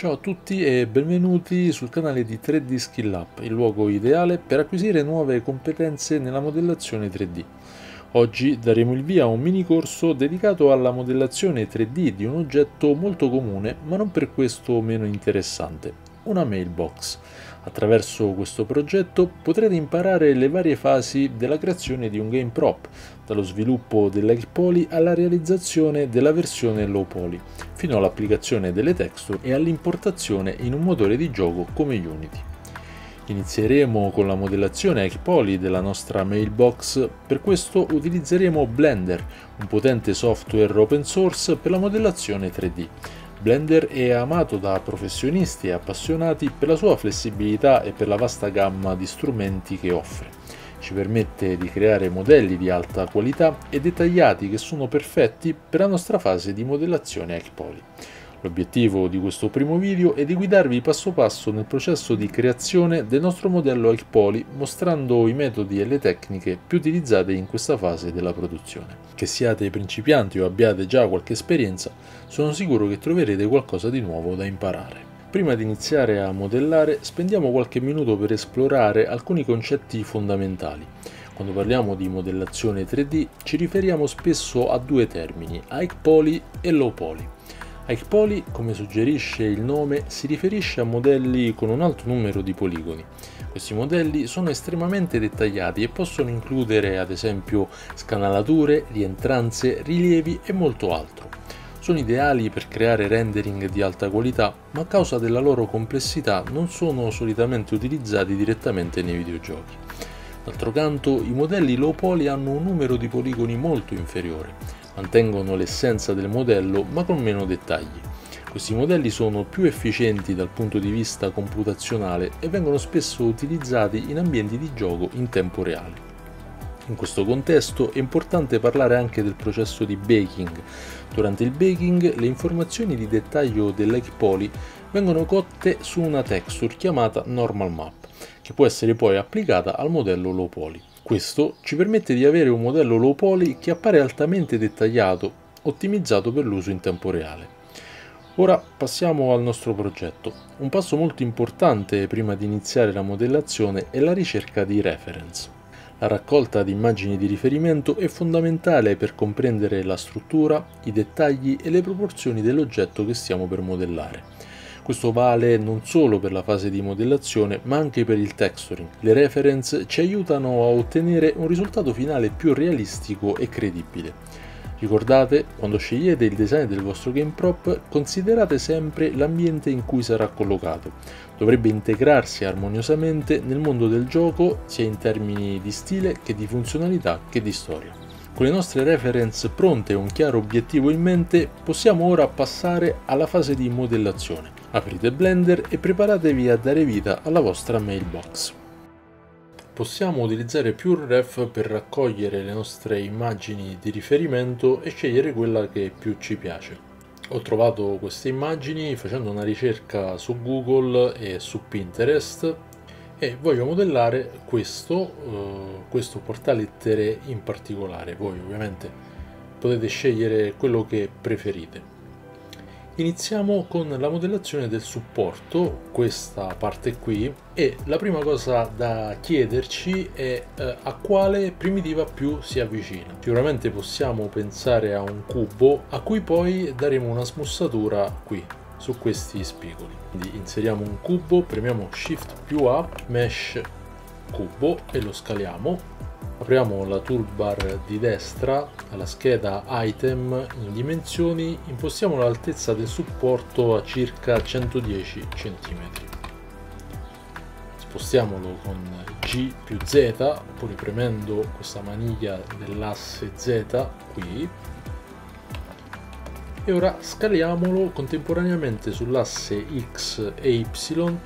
Ciao a tutti e benvenuti sul canale di 3D Skill Up, il luogo ideale per acquisire nuove competenze nella modellazione 3D. Oggi daremo il via a un mini corso dedicato alla modellazione 3D di un oggetto molto comune ma non per questo meno interessante, una mailbox. Attraverso questo progetto potrete imparare le varie fasi della creazione di un game prop, dallo sviluppo dell'egg poly alla realizzazione della versione low poly, fino all'applicazione delle texture e all'importazione in un motore di gioco come Unity. Inizieremo con la modellazione egg poly della nostra mailbox, per questo utilizzeremo Blender, un potente software open source per la modellazione 3D Blender è amato da professionisti e appassionati per la sua flessibilità e per la vasta gamma di strumenti che offre. Ci permette di creare modelli di alta qualità e dettagliati che sono perfetti per la nostra fase di modellazione Poly. L'obiettivo di questo primo video è di guidarvi passo passo nel processo di creazione del nostro modello Poly mostrando i metodi e le tecniche più utilizzate in questa fase della produzione. Che siate principianti o abbiate già qualche esperienza, sono sicuro che troverete qualcosa di nuovo da imparare. Prima di iniziare a modellare spendiamo qualche minuto per esplorare alcuni concetti fondamentali. Quando parliamo di modellazione 3D ci riferiamo spesso a due termini, high poly e low poly. High poly, come suggerisce il nome, si riferisce a modelli con un alto numero di poligoni. Questi modelli sono estremamente dettagliati e possono includere ad esempio scanalature, rientranze, rilievi e molto altro. Sono ideali per creare rendering di alta qualità, ma a causa della loro complessità non sono solitamente utilizzati direttamente nei videogiochi. D'altro canto, i modelli low poly hanno un numero di poligoni molto inferiore, mantengono l'essenza del modello ma con meno dettagli. Questi modelli sono più efficienti dal punto di vista computazionale e vengono spesso utilizzati in ambienti di gioco in tempo reale. In questo contesto è importante parlare anche del processo di baking. Durante il baking le informazioni di dettaglio dell'egg poly vengono cotte su una texture chiamata normal map, che può essere poi applicata al modello low poly. Questo ci permette di avere un modello low poly che appare altamente dettagliato, ottimizzato per l'uso in tempo reale. Ora passiamo al nostro progetto. Un passo molto importante prima di iniziare la modellazione è la ricerca di reference. La raccolta di immagini di riferimento è fondamentale per comprendere la struttura, i dettagli e le proporzioni dell'oggetto che stiamo per modellare. Questo vale non solo per la fase di modellazione ma anche per il texturing. Le reference ci aiutano a ottenere un risultato finale più realistico e credibile. Ricordate, quando scegliete il design del vostro game prop, considerate sempre l'ambiente in cui sarà collocato. Dovrebbe integrarsi armoniosamente nel mondo del gioco, sia in termini di stile che di funzionalità che di storia. Con le nostre reference pronte e un chiaro obiettivo in mente, possiamo ora passare alla fase di modellazione. Aprite Blender e preparatevi a dare vita alla vostra mailbox. Possiamo utilizzare più ref per raccogliere le nostre immagini di riferimento e scegliere quella che più ci piace. Ho trovato queste immagini facendo una ricerca su Google e su Pinterest e voglio modellare questo, uh, questo portalettere in particolare. Voi ovviamente potete scegliere quello che preferite. Iniziamo con la modellazione del supporto, questa parte qui, e la prima cosa da chiederci è eh, a quale primitiva più si avvicina. Sicuramente possiamo pensare a un cubo a cui poi daremo una smussatura qui, su questi spigoli. Quindi inseriamo un cubo, premiamo Shift più A, Mesh cubo e lo scaliamo apriamo la toolbar di destra alla scheda item in dimensioni impostiamo l'altezza del supporto a circa 110 cm spostiamolo con G più Z oppure premendo questa maniglia dell'asse Z qui e ora scaliamolo contemporaneamente sull'asse X e Y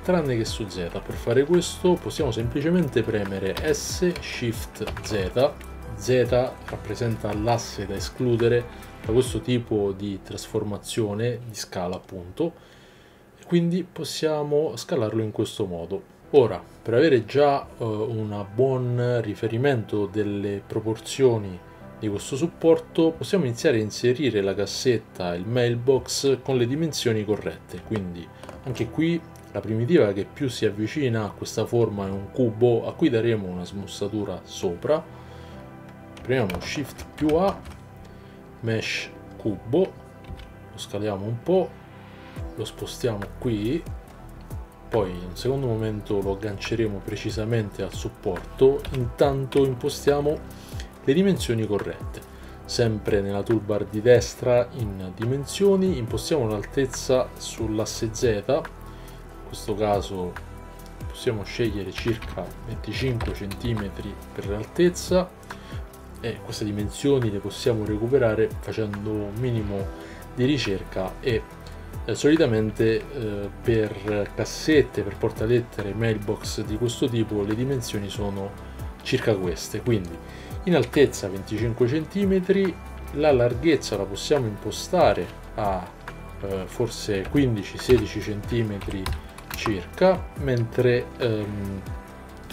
tranne che su Z. Per fare questo possiamo semplicemente premere S Shift Z. Z rappresenta l'asse da escludere da questo tipo di trasformazione di scala appunto e quindi possiamo scalarlo in questo modo. Ora, per avere già uh, un buon riferimento delle proporzioni di questo supporto possiamo iniziare a inserire la cassetta, il mailbox con le dimensioni corrette, quindi Anche qui la primitiva che più si avvicina a questa forma è un cubo a cui daremo una smussatura sopra. Premiamo Shift più A, Mesh cubo, lo scaliamo un po', lo spostiamo qui, poi in un secondo momento lo agganceremo precisamente al supporto, intanto impostiamo le dimensioni corrette. Sempre nella toolbar di destra in dimensioni impostiamo l'altezza sull'asse Z. In questo caso possiamo scegliere circa 25 cm per l'altezza e queste dimensioni le possiamo recuperare facendo un minimo di ricerca e eh, solitamente eh, per cassette, per portalettere, mailbox di questo tipo le dimensioni sono circa queste. Quindi in altezza 25 cm, la larghezza la possiamo impostare a eh, forse 15-16 cm circa, mentre ehm,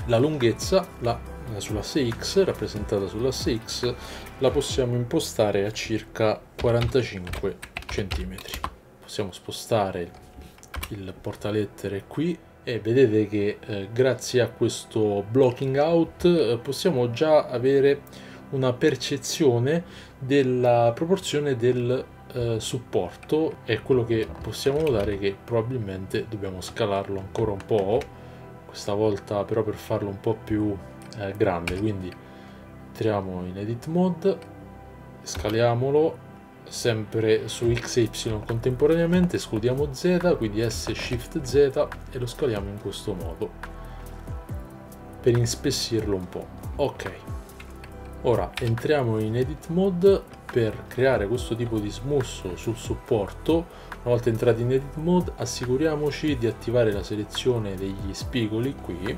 la lunghezza la, sull'asse X, rappresentata sull'asse X, la possiamo impostare a circa 45 cm. Possiamo spostare il portalettere qui e vedete che eh, grazie a questo blocking out eh, possiamo già avere una percezione della proporzione del eh, supporto. E quello che possiamo notare è che probabilmente dobbiamo scalarlo ancora un po' questa volta però per farlo un po' più eh, grande. Quindi entriamo in edit mode scaliamolo sempre su x e y. Contemporaneamente escludiamo z quindi s shift z e lo scaliamo in questo modo. Per inspessirlo un po' ok. Ora entriamo in edit mode per creare questo tipo di smusso sul supporto. Una volta entrati in edit mode assicuriamoci di attivare la selezione degli spigoli qui.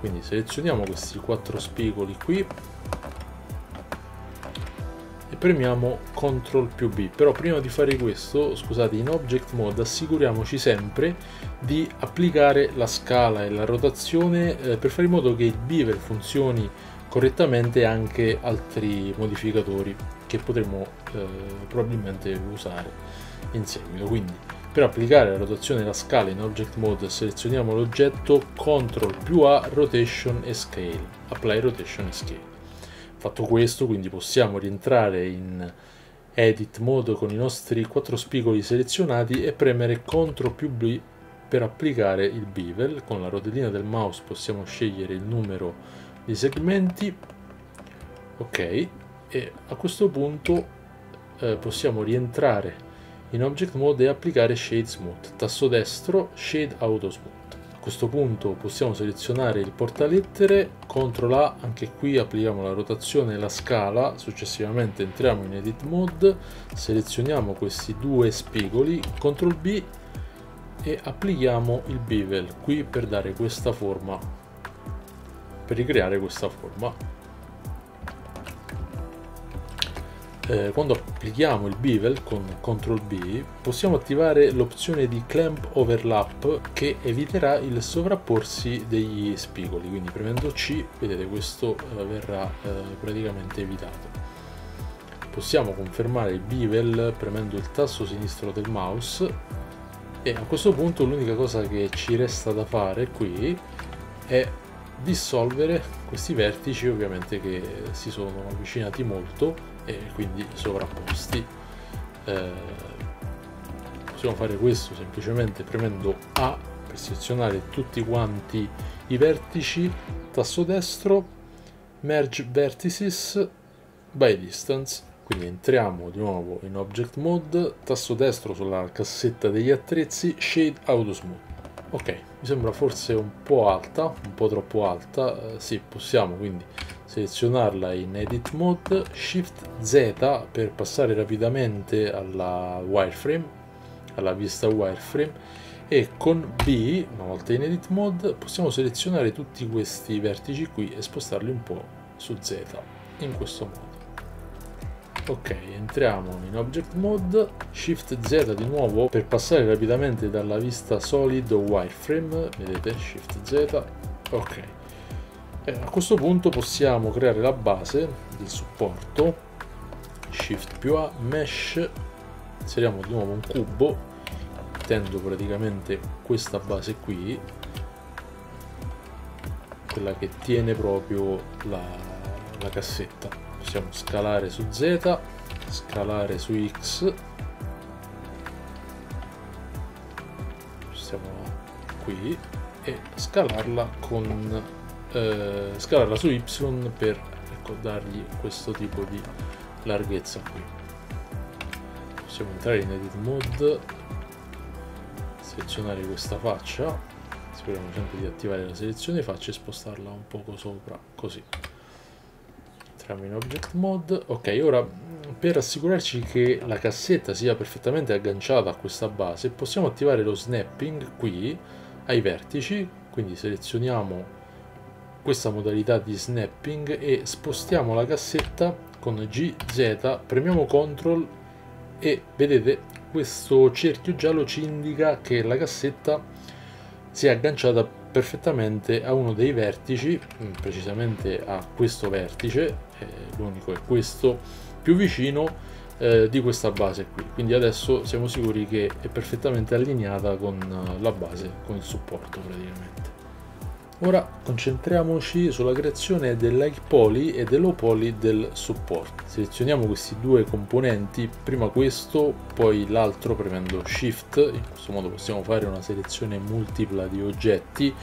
Quindi selezioniamo questi quattro spigoli qui premiamo CTRL più B. Però prima di fare questo scusate in object mode assicuriamoci sempre di applicare la scala e la rotazione eh, per fare in modo che il bevel funzioni correttamente anche altri modificatori che potremo eh, probabilmente usare in seguito. Quindi per applicare la rotazione e la scala in object mode selezioniamo l'oggetto CTRL più A rotation e scale. Apply rotation e scale Fatto questo, quindi possiamo rientrare in edit mode con i nostri quattro spigoli selezionati e premere CTRL più B per applicare il bevel. Con la rotellina del mouse possiamo scegliere il numero di segmenti. Ok, e a questo punto eh, possiamo rientrare in object mode e applicare shade smooth. Tasto destro, shade auto smooth questo punto possiamo selezionare il portalettere, CTRL A, anche qui applichiamo la rotazione e la scala, successivamente entriamo in Edit Mode, selezioniamo questi due spigoli, CTRL B e applichiamo il bevel qui per dare questa forma, per ricreare questa forma. Eh, quando applichiamo il bevel con CTRL B possiamo attivare l'opzione di clamp overlap che eviterà il sovrapporsi degli spigoli. Quindi premendo C vedete questo eh, verrà eh, praticamente evitato. Possiamo confermare il bevel premendo il tasto sinistro del mouse. E a questo punto l'unica cosa che ci resta da fare qui è dissolvere questi vertici ovviamente che si sono avvicinati molto e quindi sovrapposti. Eh, possiamo fare questo semplicemente premendo A per selezionare tutti quanti i vertici tasto destro merge vertices by distance. Quindi entriamo di nuovo in object mode tasto destro sulla cassetta degli attrezzi shade auto smooth. Ok mi sembra forse un po' alta un po' troppo alta eh, sì possiamo quindi selezionarla in edit mode shift z per passare rapidamente alla wireframe alla vista wireframe e con B, una volta in edit mode, possiamo selezionare tutti questi vertici qui e spostarli un po' su Z in questo modo. Ok entriamo in object mode shift z di nuovo per passare rapidamente dalla vista solid o wireframe vedete? Shift z ok e a questo punto possiamo creare la base del supporto. Shift più a mesh. Inseriamo di nuovo un cubo mettendo praticamente questa base qui quella che tiene proprio la, la cassetta. Possiamo scalare su Z scalare su X. Siamo qui e scalarla con eh, scalarla su Y per ecco, dargli questo tipo di larghezza qui. Possiamo entrare in edit mode selezionare questa faccia. Speriamo sempre di attivare la selezione faccia e spostarla un poco sopra così. Entriamo in object mode. Ok ora per assicurarci che la cassetta sia perfettamente agganciata a questa base possiamo attivare lo snapping qui ai vertici. Quindi selezioniamo questa modalità di snapping e spostiamo la cassetta con GZ, premiamo CTRL e vedete questo cerchio giallo ci indica che la cassetta si è agganciata perfettamente a uno dei vertici, mm, precisamente a questo vertice, eh, l'unico è questo, più vicino eh, di questa base qui. Quindi adesso siamo sicuri che è perfettamente allineata con eh, la base, con il supporto praticamente. Ora concentriamoci sulla creazione dell'high poly e dell'low poly del support. Selezioniamo questi due componenti, prima questo, poi l'altro premendo shift, in questo modo possiamo fare una selezione multipla di oggetti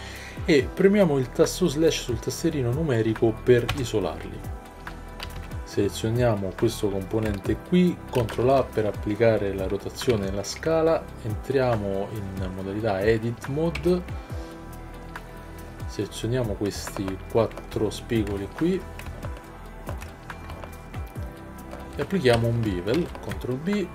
e premiamo il tasto slash sul tastierino numerico per isolarli. Selezioniamo questo componente qui, CTRL A per applicare la rotazione nella scala, entriamo in modalità edit mode selezioniamo questi quattro spigoli qui. E applichiamo un bevel CTRL B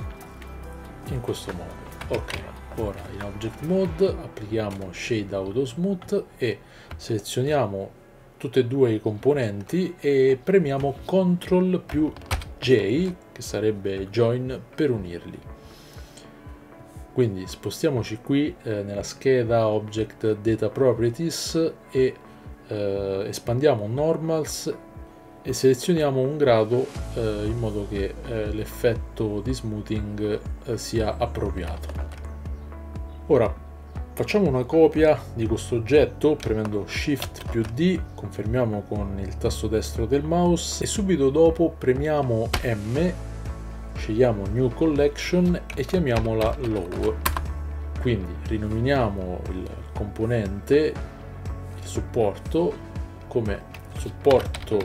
in questo modo. Ok ora in object mode applichiamo shade auto smooth e selezioniamo tutti e due i componenti e premiamo CTRL più J che sarebbe join per unirli quindi spostiamoci qui eh, nella scheda object data properties e eh, espandiamo normals e selezioniamo un grado eh, in modo che eh, l'effetto di smoothing eh, sia appropriato. Ora facciamo una copia di questo oggetto premendo shift più d confermiamo con il tasto destro del mouse e subito dopo premiamo m scegliamo New Collection e chiamiamola Low. Quindi rinominiamo il componente, il supporto, come supporto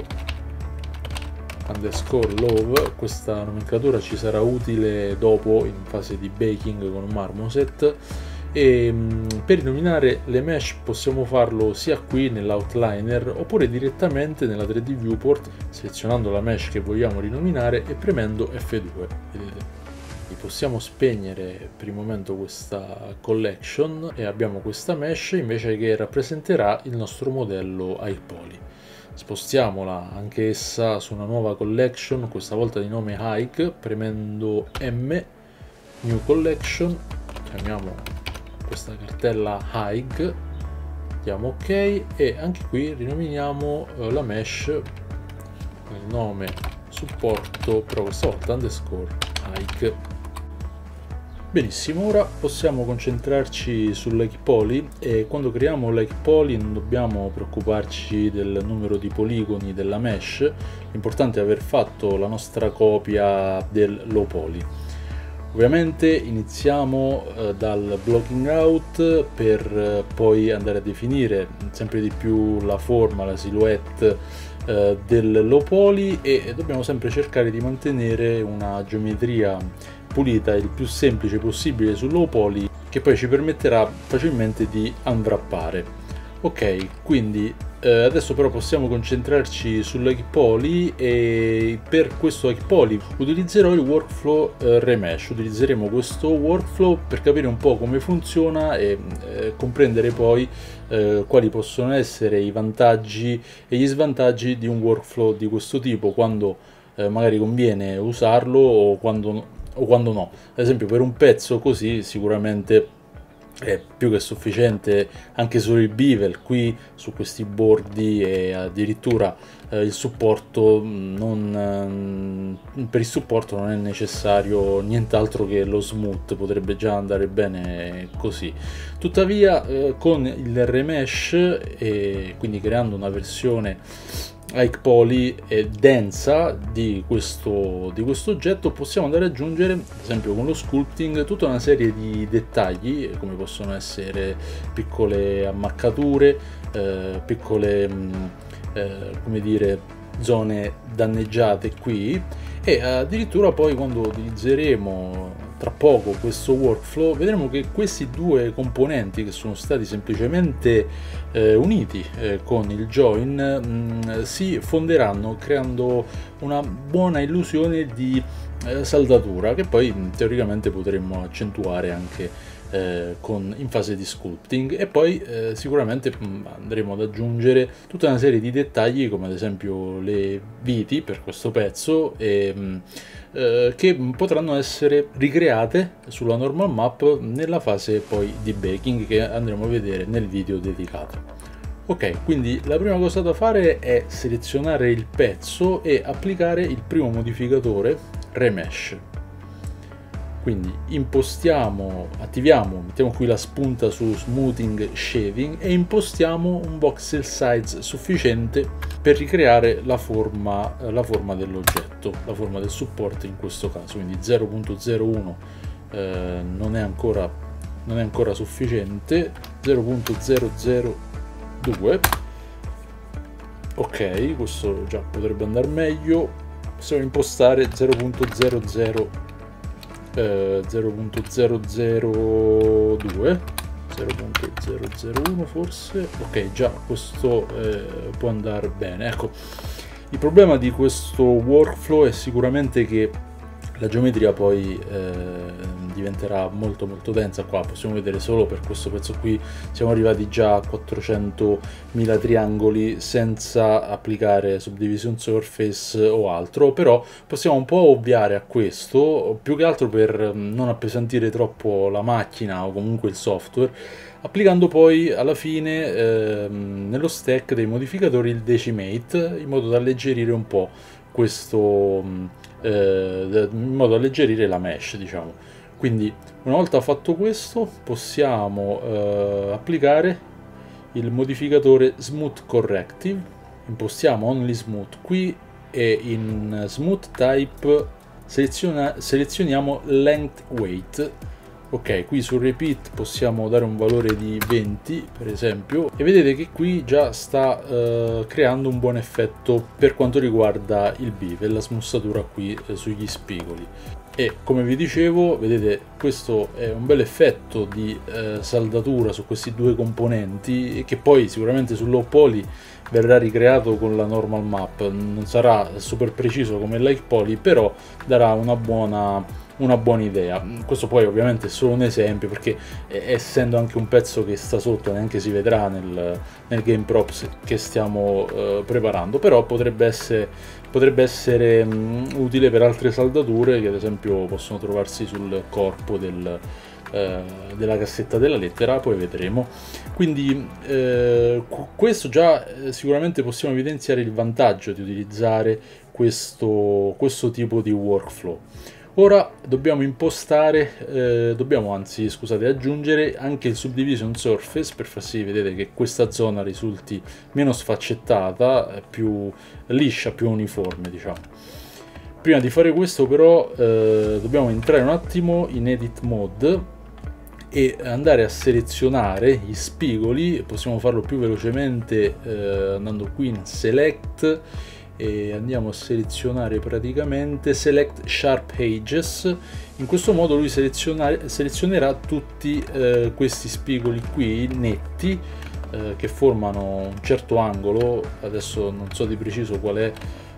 underscore love. Questa nomenclatura ci sarà utile dopo in fase di baking con Marmoset e mm, per illuminare le mesh possiamo farlo sia qui nell'outliner oppure direttamente nella 3D viewport selezionando la mesh che vogliamo rinominare e premendo F2 vedete possiamo spegnere per il momento questa collection e abbiamo questa mesh invece che rappresenterà il nostro modello iPoly spostiamola anch'essa su una nuova collection questa volta di nome hike premendo M new collection chiamiamo questa cartella hike diamo ok e anche qui rinominiamo eh, la mesh con il nome supporto però questa volta underscore hike benissimo ora possiamo concentrarci sull'hike poly e quando creiamo l'hike poly non dobbiamo preoccuparci del numero di poligoni della mesh l'importante è aver fatto la nostra copia del low poly Ovviamente iniziamo eh, dal blocking out per eh, poi andare a definire sempre di più la forma, la silhouette eh, del low poly e dobbiamo sempre cercare di mantenere una geometria pulita il più semplice possibile sul low poly che poi ci permetterà facilmente di unwrappare. Ok, quindi eh, adesso però possiamo concentrarci sull'Eggpoly e per questo Eggpoly utilizzerò il workflow eh, Remesh. Utilizzeremo questo workflow per capire un po' come funziona e eh, comprendere poi eh, quali possono essere i vantaggi e gli svantaggi di un workflow di questo tipo quando eh, magari conviene usarlo o quando, o quando no. Ad esempio per un pezzo così sicuramente è più che sufficiente anche solo il bevel qui su questi bordi e addirittura eh, il supporto non, eh, per il supporto non è necessario nient'altro che lo smooth potrebbe già andare bene così. Tuttavia eh, con il remesh e quindi creando una versione Ike Poly è densa di questo, di questo oggetto possiamo andare ad aggiungere ad esempio con lo sculpting tutta una serie di dettagli come possono essere piccole ammaccature eh, piccole mm, eh, come dire zone danneggiate qui e addirittura poi quando utilizzeremo tra poco questo workflow vedremo che questi due componenti che sono stati semplicemente eh, uniti eh, con il join mh, mm, si fonderanno creando una buona illusione di eh, saldatura che poi teoricamente potremmo accentuare anche eh, con, in fase di sculpting. E poi eh, sicuramente mm, andremo ad aggiungere tutta una serie di dettagli come ad esempio le viti per questo pezzo e, mm, eh, che potranno essere ricreate sulla normal map nella fase poi di baking che andremo a vedere nel video dedicato. Ok, quindi la prima cosa da fare è selezionare il pezzo e applicare il primo modificatore Remesh quindi impostiamo attiviamo mettiamo qui la spunta su smoothing shaving e impostiamo un voxel size sufficiente per ricreare la forma, la forma dell'oggetto la forma del supporto in questo caso. Quindi 0.01 eh, non, è ancora, non è ancora sufficiente. 0.002 ok questo già potrebbe andare meglio. Possiamo impostare 0.00 eh, 0.002 0.001 forse. Ok già questo eh, può andare bene. Ecco il problema di questo workflow è sicuramente che la geometria poi eh, diventerà molto molto densa. Qua possiamo vedere solo per questo pezzo qui siamo arrivati già a 400.000 triangoli senza applicare subdivision surface o altro però possiamo un po' ovviare a questo più che altro per mm, non appesantire troppo la macchina o comunque il software applicando poi alla fine ehm, nello stack dei modificatori il decimate in modo da alleggerire un po' questo eh, in modo da alleggerire la mesh diciamo. Quindi una volta fatto questo possiamo eh, applicare il modificatore smooth corrective. Impostiamo only smooth qui e in smooth type selezioniamo length weight ok qui su repeat possiamo dare un valore di 20 per esempio e vedete che qui già sta uh, creando un buon effetto per quanto riguarda il bevel la smussatura qui uh, sugli spigoli. E come vi dicevo vedete questo è un bel effetto di eh, saldatura su questi due componenti che poi sicuramente sul low poly verrà ricreato con la normal map. Non sarà super preciso come like poly però darà una buona una buona idea. Questo poi ovviamente è solo un esempio perché essendo anche un pezzo che sta sotto neanche si vedrà nel, nel game props che stiamo uh, preparando, però potrebbe essere, potrebbe essere um, utile per altre saldature che ad esempio possono trovarsi sul corpo del, uh, della cassetta della lettera, poi vedremo. Quindi uh, questo già eh, sicuramente possiamo evidenziare il vantaggio di utilizzare questo, questo tipo di workflow. Ora dobbiamo impostare, eh, dobbiamo anzi scusate aggiungere anche il subdivision surface per far sì vedete che questa zona risulti meno sfaccettata, più liscia, più uniforme diciamo. Prima di fare questo però eh, dobbiamo entrare un attimo in edit mode e andare a selezionare gli spigoli, possiamo farlo più velocemente eh, andando qui in select e andiamo a selezionare praticamente select sharp edges in questo modo lui selezionerà tutti eh, questi spigoli qui netti eh, che formano un certo angolo. Adesso non so di preciso qual è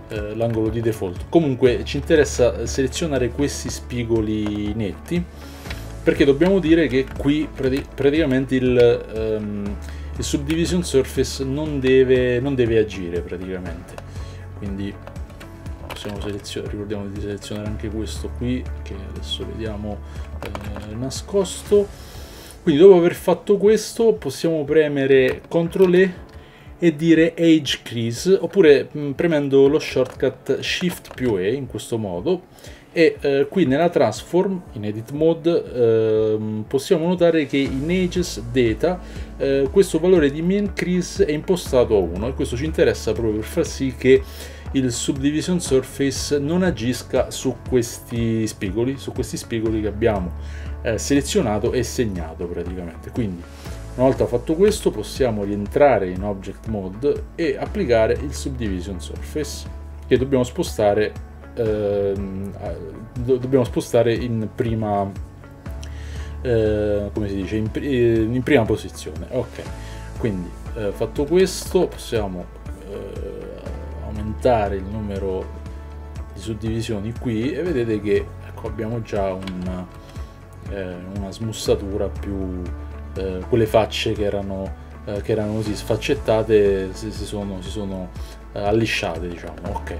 eh, l'angolo di default. Comunque ci interessa selezionare questi spigoli netti perché dobbiamo dire che qui praticamente il, um, il subdivision surface non deve, non deve agire praticamente quindi ricordiamo di selezionare anche questo qui che adesso vediamo eh, nascosto. Quindi dopo aver fatto questo possiamo premere CTRL E e dire Age Crease oppure mh, premendo lo shortcut Shift più E in questo modo. E eh, qui nella transform in edit mode eh, possiamo notare che in ages data eh, questo valore di mean crease è impostato a 1 e questo ci interessa proprio per far sì che il subdivision surface non agisca su questi spigoli su questi spigoli che abbiamo eh, selezionato e segnato praticamente. Quindi una volta fatto questo possiamo rientrare in object mode e applicare il subdivision surface che dobbiamo spostare Ehm, do dobbiamo spostare in prima eh, come si dice in, eh, in, prima posizione. Ok quindi eh, fatto questo possiamo eh, aumentare il numero di suddivisioni qui e vedete che ecco, abbiamo già una, eh, una smussatura più quelle facce che erano che erano così sfaccettate si, si sono, si sono allisciate diciamo ok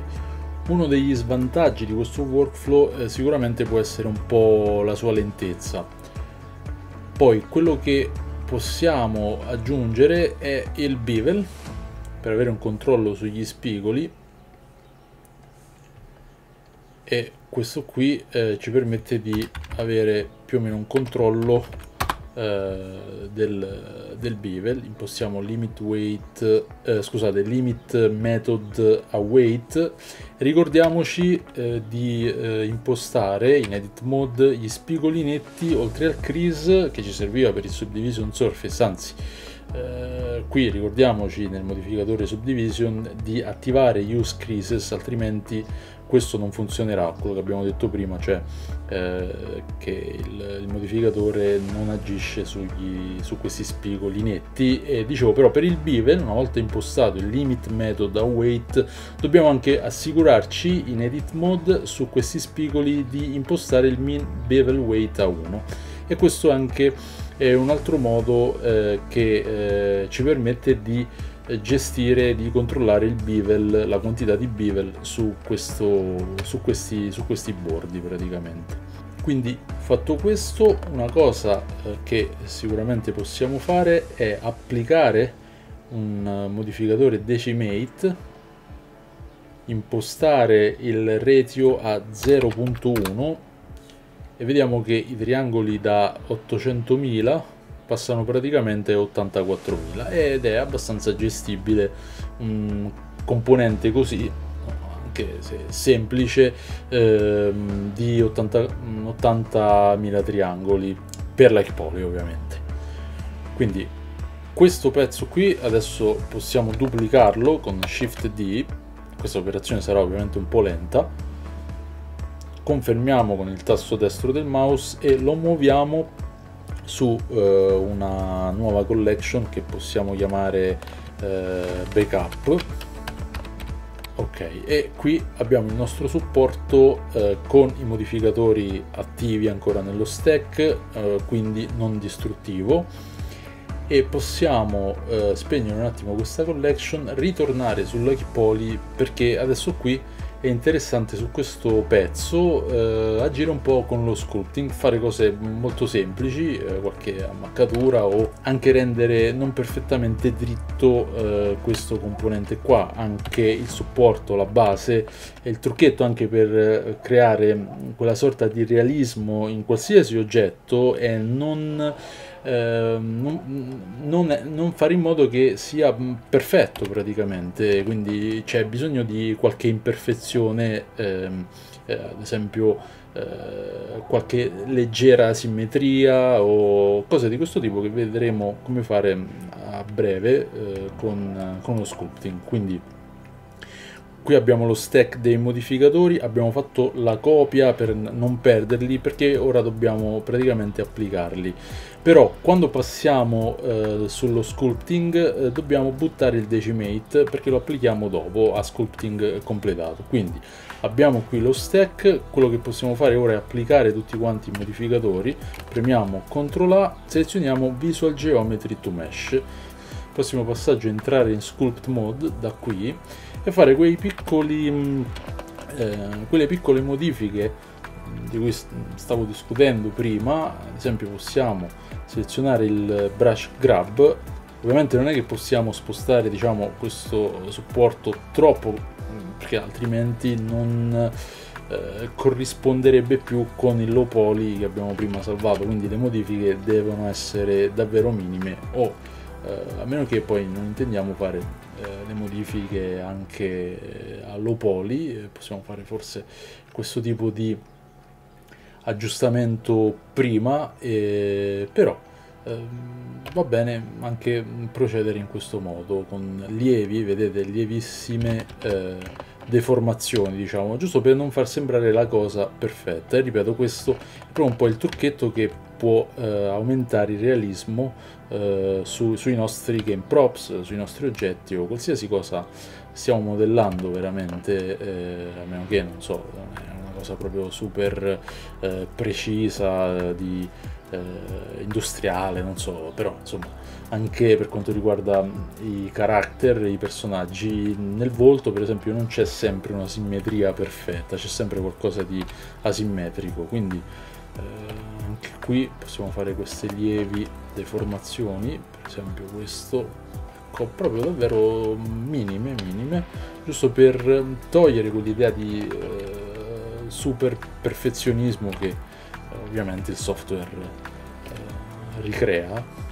uno degli svantaggi di questo workflow eh, sicuramente può essere un po' la sua lentezza. Poi quello che possiamo aggiungere è il bevel per avere un controllo sugli spigoli e questo qui eh, ci permette di avere più o meno un controllo eh, del, del bevel. Impostiamo limit weight eh, scusate limit method a weight. Ricordiamoci eh, di eh, impostare in edit mode gli spigoli netti oltre al crease che ci serviva per il subdivision surface. Anzi eh, qui ricordiamoci nel modificatore subdivision di attivare use creases altrimenti questo non funzionerà, quello che abbiamo detto prima, cioè eh, che il, il, modificatore non agisce sugli, su questi spigoli netti e dicevo però per il bevel, una volta impostato il limit method a weight, dobbiamo anche assicurarci in edit mode su questi spigoli di impostare il min bevel weight a 1 e questo anche è un altro modo eh, che eh, ci permette di gestire, di controllare il bevel, la quantità di bevel su, questo, su, questi, su questi bordi praticamente. Quindi fatto questo, una cosa eh, che sicuramente possiamo fare è applicare un modificatore decimate, impostare il ratio a 0.1 e vediamo che i triangoli da 800.000 passano praticamente 84.000 ed è abbastanza gestibile un componente così anche se semplice ehm, di 80.000 80 triangoli per like poly ovviamente. Quindi questo pezzo qui adesso possiamo duplicarlo con shift D. Questa operazione sarà ovviamente un po' lenta. Confermiamo con il tasto destro del mouse e lo muoviamo su eh, una nuova collection che possiamo chiamare eh, backup. Ok e qui abbiamo il nostro supporto eh, con i modificatori attivi ancora nello stack eh, quindi non distruttivo. E possiamo eh, spegnere un attimo questa collection ritornare sulla poly perché adesso qui è interessante su questo pezzo eh, agire un po' con lo sculpting, fare cose molto semplici, eh, qualche ammaccatura o anche rendere non perfettamente dritto eh, questo componente qua, anche il supporto, la base e il trucchetto anche per eh, creare quella sorta di realismo in qualsiasi oggetto e non Ehm, non, non, non, fare in modo che sia perfetto praticamente, quindi c'è bisogno di qualche imperfezione, ehm, eh, ad esempio eh, qualche leggera simmetria o cose di questo tipo che vedremo come fare a breve eh, con, con lo sculpting. Quindi qui abbiamo lo stack dei modificatori abbiamo fatto la copia per non perderli perché ora dobbiamo praticamente applicarli però quando passiamo eh, sullo sculpting eh, dobbiamo buttare il decimate perché lo applichiamo dopo a sculpting completato. Quindi abbiamo qui lo stack quello che possiamo fare ora è applicare tutti quanti i modificatori premiamo CTRL A selezioniamo Visual Geometry to Mesh. Prossimo passaggio è entrare in Sculpt Mode da qui e fare quei piccoli, mm, eh, quelle piccole modifiche di cui stavo discutendo prima, ad esempio possiamo selezionare il brush grab, ovviamente non è che possiamo spostare diciamo, questo supporto troppo perché altrimenti non eh, corrisponderebbe più con il low poly che abbiamo prima salvato, quindi le modifiche devono essere davvero minime o eh, a meno che poi non intendiamo fare eh, le modifiche anche a low poly, possiamo fare forse questo tipo di aggiustamento prima, eh, però eh, va bene anche procedere in questo modo con lievi, vedete, lievissime eh, deformazioni, diciamo, giusto per non far sembrare la cosa perfetta. E ripeto, questo è proprio un po' il trucchetto che può eh, aumentare il realismo eh, su, sui nostri game props, sui nostri oggetti o qualsiasi cosa stiamo modellando veramente, eh, a meno che non so, cosa proprio super eh, precisa, di, eh, industriale, non so, però insomma anche per quanto riguarda i character, i personaggi, nel volto per esempio non c'è sempre una simmetria perfetta, c'è sempre qualcosa di asimmetrico, quindi eh, anche qui possiamo fare queste lievi deformazioni, per esempio questo ecco, proprio davvero minime, minime, giusto per togliere quell'idea di eh, super perfezionismo che eh, ovviamente il software eh, ricrea.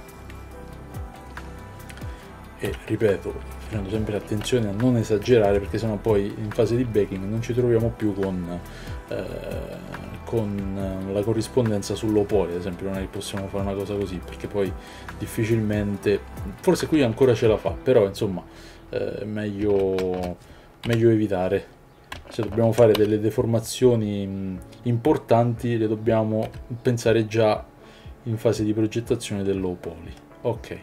E ripeto facendo sempre attenzione a non esagerare perché sennò poi in fase di baking non ci troviamo più con, eh, con la corrispondenza sull'opole ad esempio non è che possiamo fare una cosa così perché poi difficilmente forse qui ancora ce la fa però insomma eh, meglio, meglio evitare se dobbiamo fare delle deformazioni importanti le dobbiamo pensare già in fase di progettazione del low poly ok.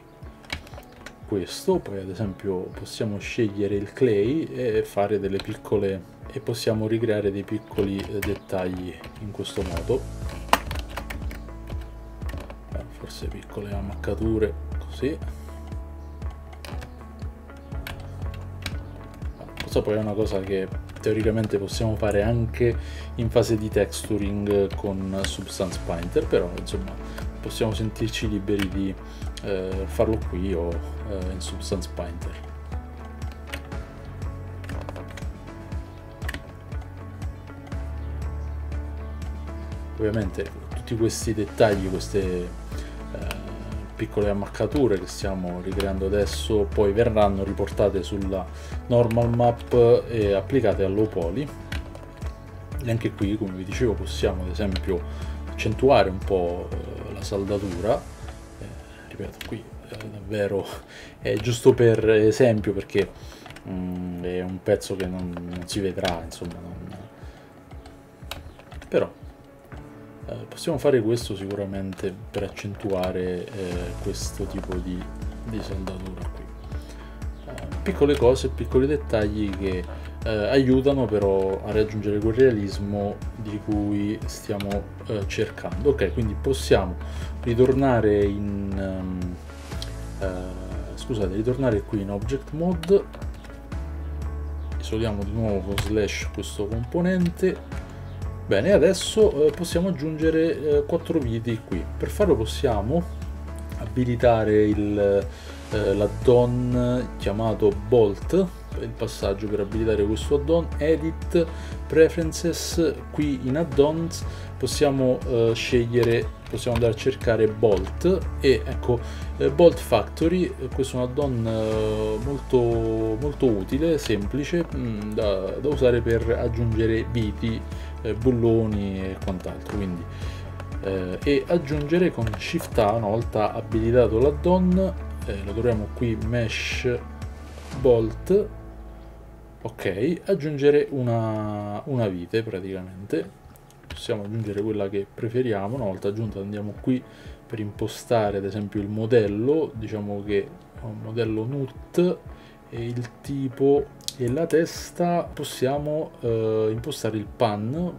Questo poi ad esempio possiamo scegliere il clay e fare delle piccole e possiamo ricreare dei piccoli eh, dettagli in questo modo. Eh, forse piccole ammaccature così. Questa poi è una cosa che teoricamente possiamo fare anche in fase di texturing con Substance Painter, però insomma possiamo sentirci liberi di eh, farlo qui o eh, in Substance Painter. Ovviamente tutti questi dettagli, queste piccole ammaccature che stiamo ricreando adesso poi verranno riportate sulla normal map e applicate low poly e anche qui come vi dicevo possiamo ad esempio accentuare un po' eh, la saldatura. Eh, ripeto qui eh, davvero è giusto per esempio perché mm, è un pezzo che non, non si vedrà insomma non... però eh, possiamo fare questo sicuramente per accentuare eh, questo tipo di, di saldatura qui. Eh, piccole cose, piccoli dettagli che eh, aiutano però a raggiungere quel realismo di cui stiamo cercando. Ok, quindi possiamo ritornare in... Um, scusate, ritornare qui in Object Mode isoliamo di nuovo con slash questo componente Bene, adesso eh, possiamo aggiungere eh, 4 viti qui. Per farlo possiamo abilitare il, eh, l'addon chiamato Bolt, il passaggio per abilitare questo addon, Edit, Preferences, qui in addons possiamo eh, scegliere, possiamo andare a cercare Bolt e ecco eh, Bolt Factory, eh, questo è un addon molto, molto utile, semplice mh, mm, da, da usare per aggiungere viti eh, bulloni e quant'altro quindi eh, e aggiungere con shift A una volta abilitato l'addon eh, lo troviamo qui mesh bolt ok aggiungere una, una vite praticamente. Possiamo aggiungere quella che preferiamo una volta aggiunta andiamo qui per impostare ad esempio il modello diciamo che è un modello nut e il tipo e la testa possiamo eh, impostare il pan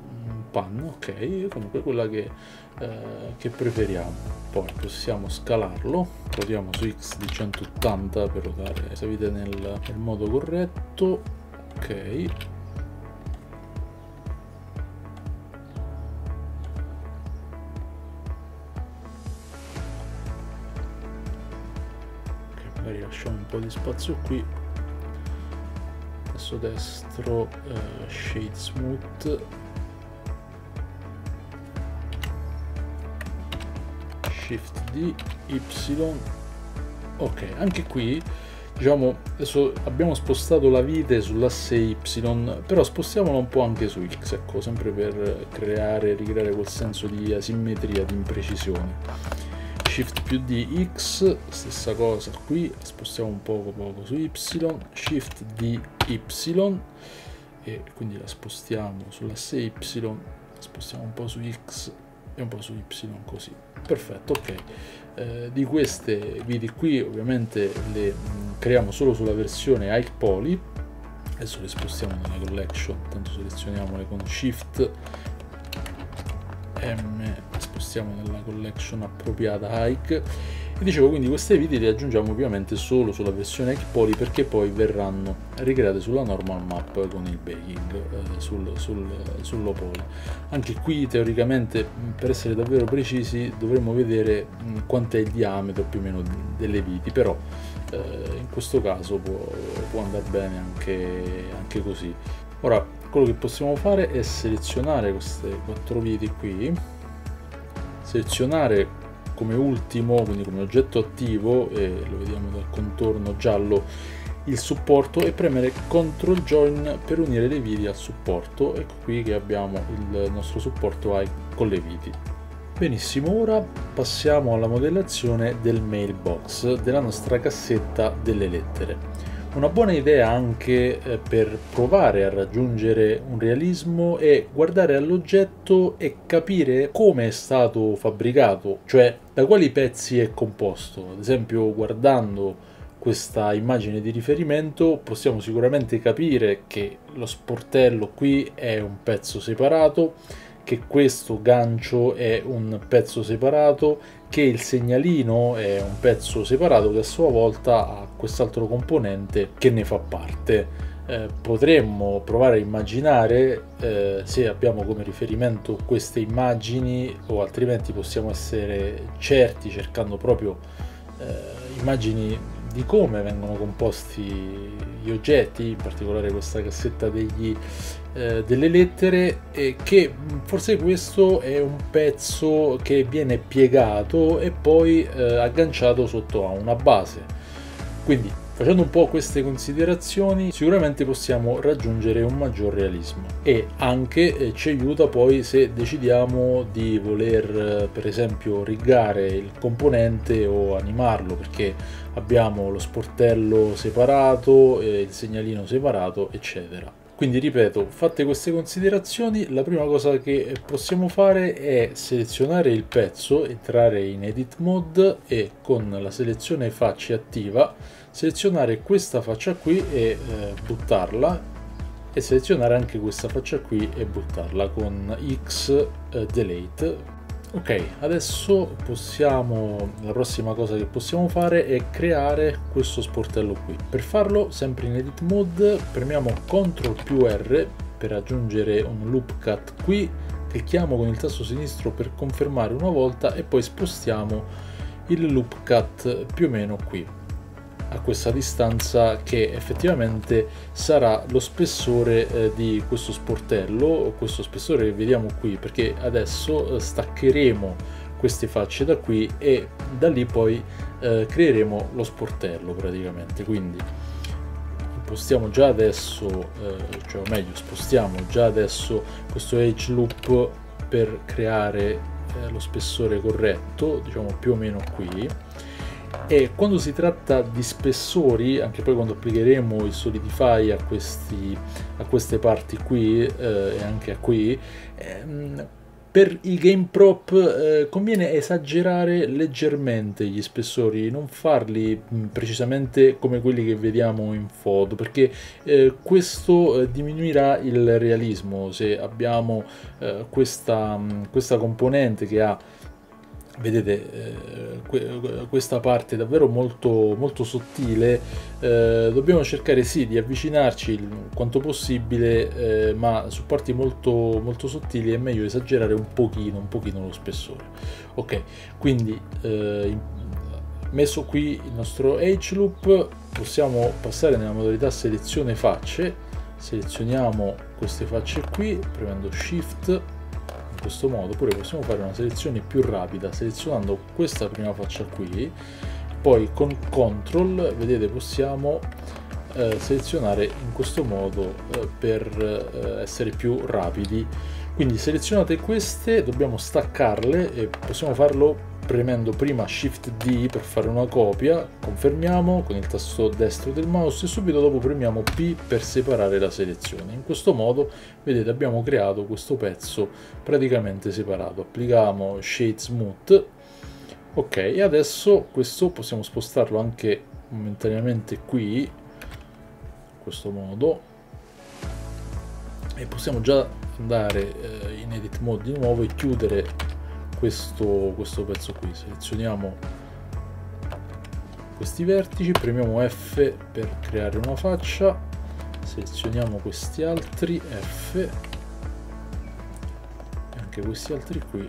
pan ok comunque quella che, eh, che preferiamo. Poi possiamo scalarlo proviamo su x di 180 per rotare se avete nel, nel modo corretto ok. Lasciamo un po' di spazio qui adesso destro eh, shade smooth shift D Y. Ok anche qui diciamo adesso abbiamo spostato la vite sull'asse y però spostiamola un po' anche su x ecco sempre per creare ricreare quel senso di asimmetria di imprecisione shift più d x stessa cosa qui spostiamo un poco poco su y shift d y e quindi la spostiamo sull'asse y spostiamo un po' su x e un po' su y così. Perfetto ok. Eh, di queste viti qui ovviamente le mm, creiamo solo sulla versione high poly. Adesso le spostiamo nella collection tanto selezioniamole con shift m spostiamo nella collection appropriata hike. E dicevo quindi queste viti le aggiungiamo ovviamente solo sulla versione hike poly perché poi verranno ricreate sulla normal map con il baking eh, sul, sul, sullo poly anche qui teoricamente per essere davvero precisi dovremmo vedere quanto è il diametro più o meno delle viti però eh, in questo caso può, può andare bene anche, anche così. Ora quello che possiamo fare è selezionare queste quattro viti qui selezionare come ultimo quindi come oggetto attivo e lo vediamo dal contorno giallo il supporto e premere CTRL JOIN per unire le viti al supporto. Ecco qui che abbiamo il nostro supporto AI con le viti benissimo ora passiamo alla modellazione del mailbox della nostra cassetta delle lettere una buona idea anche eh, per provare a raggiungere un realismo è guardare all'oggetto e capire come è stato fabbricato, cioè da quali pezzi è composto. Ad esempio, guardando questa immagine di riferimento possiamo sicuramente capire che lo sportello qui è un pezzo separato, che questo gancio è un pezzo separato, che il segnalino è un pezzo separato che a sua volta ha quest'altro componente che ne fa parte. Eh, potremmo provare a immaginare eh, se abbiamo come riferimento queste immagini o altrimenti possiamo essere certi cercando proprio eh, immagini di come vengono composti gli oggetti, in particolare questa cassetta degli, eh, delle lettere, e che forse questo è un pezzo che viene piegato e poi eh, agganciato sotto a una base. Quindi Facendo un po' queste considerazioni sicuramente possiamo raggiungere un maggior realismo e anche eh, ci aiuta poi se decidiamo di voler eh, per esempio rigare il componente o animarlo perché abbiamo lo sportello separato, eh, il segnalino separato eccetera. Quindi ripeto, fatte queste considerazioni, la prima cosa che possiamo fare è selezionare il pezzo, entrare in Edit Mode e con la selezione facce attiva selezionare questa faccia qui e eh, buttarla e selezionare anche questa faccia qui e buttarla con X eh, delete ok adesso possiamo la prossima cosa che possiamo fare è creare questo sportello qui. Per farlo sempre in edit mode premiamo ctrl più r per aggiungere un loop cut qui clicchiamo con il tasto sinistro per confermare una volta e poi spostiamo il loop cut più o meno qui a questa distanza che effettivamente sarà lo spessore eh, di questo sportello questo spessore che vediamo qui perché adesso eh, staccheremo queste facce da qui e da lì poi eh, creeremo lo sportello praticamente. Quindi impostiamo già adesso eh, cioè o meglio spostiamo già adesso questo edge loop per creare eh, lo spessore corretto diciamo più o meno qui e quando si tratta di spessori, anche poi quando applicheremo il Solidify a, questi, a queste parti qui eh, e anche a qui, ehm, per i game prop eh, conviene esagerare leggermente gli spessori, non farli mh, precisamente come quelli che vediamo in foto, perché eh, questo eh, diminuirà il realismo se abbiamo eh, questa, mh, questa componente che ha vedete eh, questa parte davvero molto, molto sottile. Eh, dobbiamo cercare sì di avvicinarci quanto possibile eh, ma su parti molto, molto sottili è meglio esagerare un pochino un pochino lo spessore. Ok quindi eh, messo qui il nostro H loop possiamo passare nella modalità selezione facce. Selezioniamo queste facce qui premendo shift questo modo oppure possiamo fare una selezione più rapida selezionando questa prima faccia qui poi con control vedete possiamo eh, selezionare in questo modo eh, per eh, essere più rapidi. Quindi selezionate queste dobbiamo staccarle e possiamo farlo premendo prima Shift D per fare una copia, confermiamo con il tasto destro del mouse e subito dopo premiamo P per separare la selezione. In questo modo, vedete, abbiamo creato questo pezzo praticamente separato. Applichiamo Shade Smooth, ok, e adesso questo possiamo spostarlo anche momentaneamente qui, in questo modo, e possiamo già andare eh, in Edit Mode di nuovo e chiudere questo, questo pezzo qui. Selezioniamo questi vertici premiamo F per creare una faccia. Selezioniamo questi altri F. Anche questi altri qui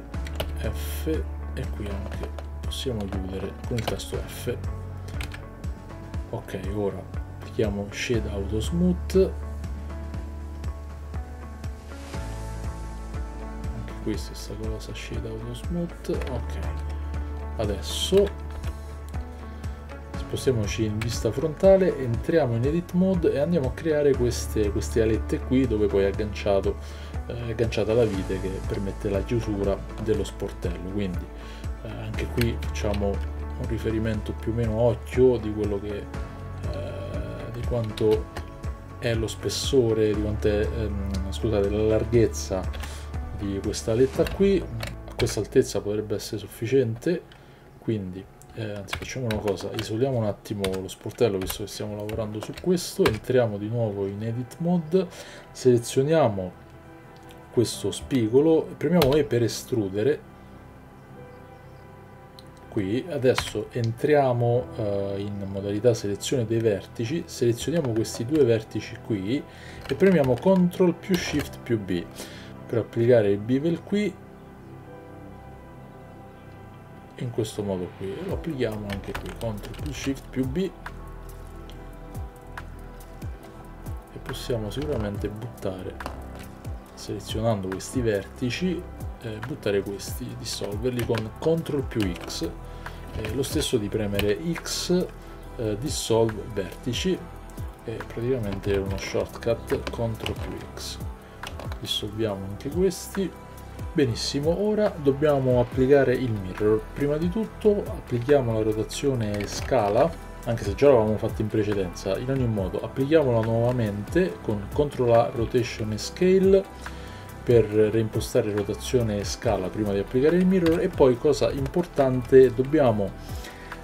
F. E qui anche possiamo chiudere con il tasto F. Ok ora applichiamo Shade Auto Smooth qui stessa cosa shade auto smooth ok. Adesso spostiamoci in vista frontale entriamo in edit mode e andiamo a creare queste, queste alette qui dove poi è agganciato, eh, agganciata la vite che permette la chiusura dello sportello. Quindi eh, anche qui facciamo un riferimento più o meno occhio di quello che eh, di quanto è lo spessore di quanto è ehm, scusate la larghezza di questa aletta qui. A questa altezza potrebbe essere sufficiente. Quindi eh, anzi facciamo una cosa. Isoliamo un attimo lo sportello visto che stiamo lavorando su questo. Entriamo di nuovo in edit mode. Selezioniamo questo spigolo. Premiamo E per estrudere. Qui. Adesso entriamo uh, in modalità selezione dei vertici. Selezioniamo questi due vertici qui e premiamo CTRL più SHIFT più B per applicare il bevel qui in questo modo qui. Lo applichiamo anche qui CTRL più SHIFT più B. E possiamo sicuramente buttare selezionando questi vertici eh, buttare questi dissolverli con CTRL più X. Eh, lo stesso di premere X eh, dissolve vertici. E praticamente è uno shortcut CTRL più X dissolviamo anche questi. Benissimo ora dobbiamo applicare il mirror. Prima di tutto applichiamo la rotazione scala anche se già l'avevamo fatto in precedenza. In ogni modo applichiamola nuovamente con CTRL A rotation scale per reimpostare rotazione scala prima di applicare il mirror. E poi cosa importante dobbiamo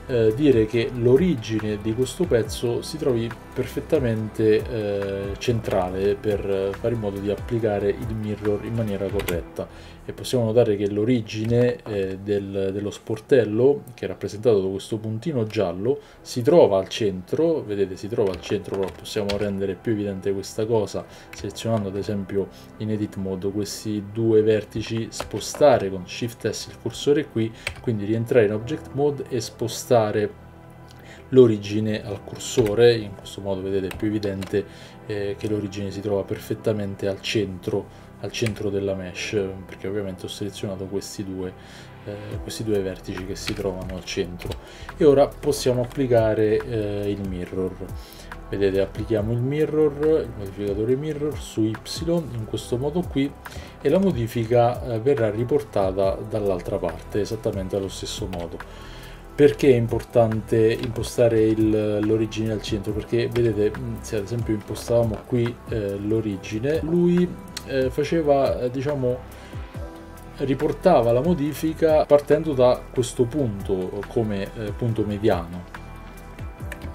eh, dire che l'origine di questo pezzo si trovi perfettamente eh, centrale per fare in modo di applicare il mirror in maniera corretta e possiamo notare che l'origine eh, del, dello sportello che è rappresentato da questo puntino giallo si trova al centro vedete si trova al centro però possiamo rendere più evidente questa cosa selezionando ad esempio in edit mode questi due vertici spostare con shift s il cursore qui quindi rientrare in object mode e spostare l'origine al cursore. In questo modo vedete è più evidente eh, che l'origine si trova perfettamente al centro al centro della mesh perché ovviamente ho selezionato questi due, eh, questi due vertici che si trovano al centro. E ora possiamo applicare eh, il mirror. Vedete applichiamo il mirror il modificatore mirror su y in questo modo qui e la modifica eh, verrà riportata dall'altra parte esattamente allo stesso modo. Perché è importante impostare l'origine al centro? Perché vedete se ad esempio impostavamo qui eh, l'origine lui eh, faceva, eh, diciamo, riportava la modifica partendo da questo punto come eh, punto mediano.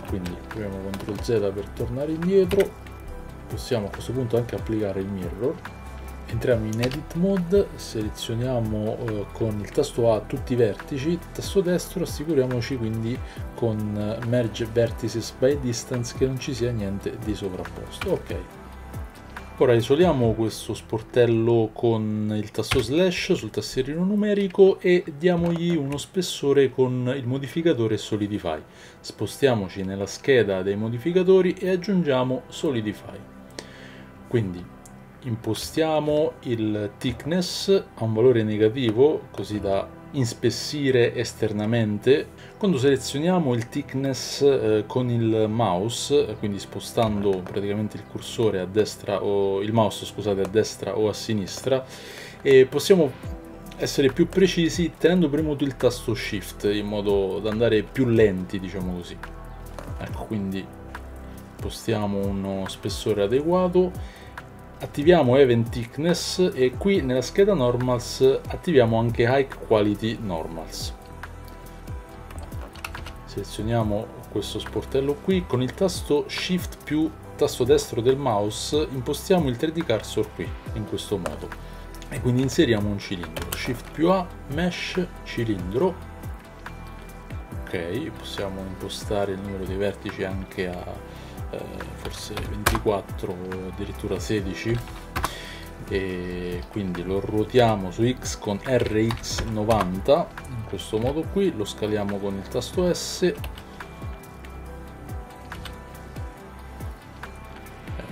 Quindi proviamo CTRL Z per tornare indietro, possiamo a questo punto anche applicare il mirror. Entriamo in Edit Mode, selezioniamo eh, con il tasto A tutti i vertici, tasto destro assicuriamoci quindi con eh, Merge Vertices by Distance che non ci sia niente di sovrapposto. Ok, Ora isoliamo questo sportello con il tasto slash sul tastierino numerico e diamogli uno spessore con il modificatore Solidify. Spostiamoci nella scheda dei modificatori e aggiungiamo Solidify. Quindi impostiamo il thickness a un valore negativo così da inspessire esternamente. Quando selezioniamo il thickness eh, con il mouse, quindi spostando praticamente il cursore a destra o il mouse scusate a destra o a sinistra, eh, possiamo essere più precisi tenendo premuto il tasto shift in modo da andare più lenti diciamo così ecco quindi postiamo uno spessore adeguato attiviamo Event Thickness e qui nella scheda Normals attiviamo anche High Quality Normals. Selezioniamo questo sportello qui, con il tasto Shift più tasto destro del mouse impostiamo il 3D cursor qui, in questo modo. E quindi inseriamo un cilindro. Shift più A, Mesh, cilindro. Ok, possiamo impostare il numero dei vertici anche a eh, forse 24 o addirittura 16 e quindi lo ruotiamo su X con RX90 in questo modo qui lo scaliamo con il tasto S. Eh,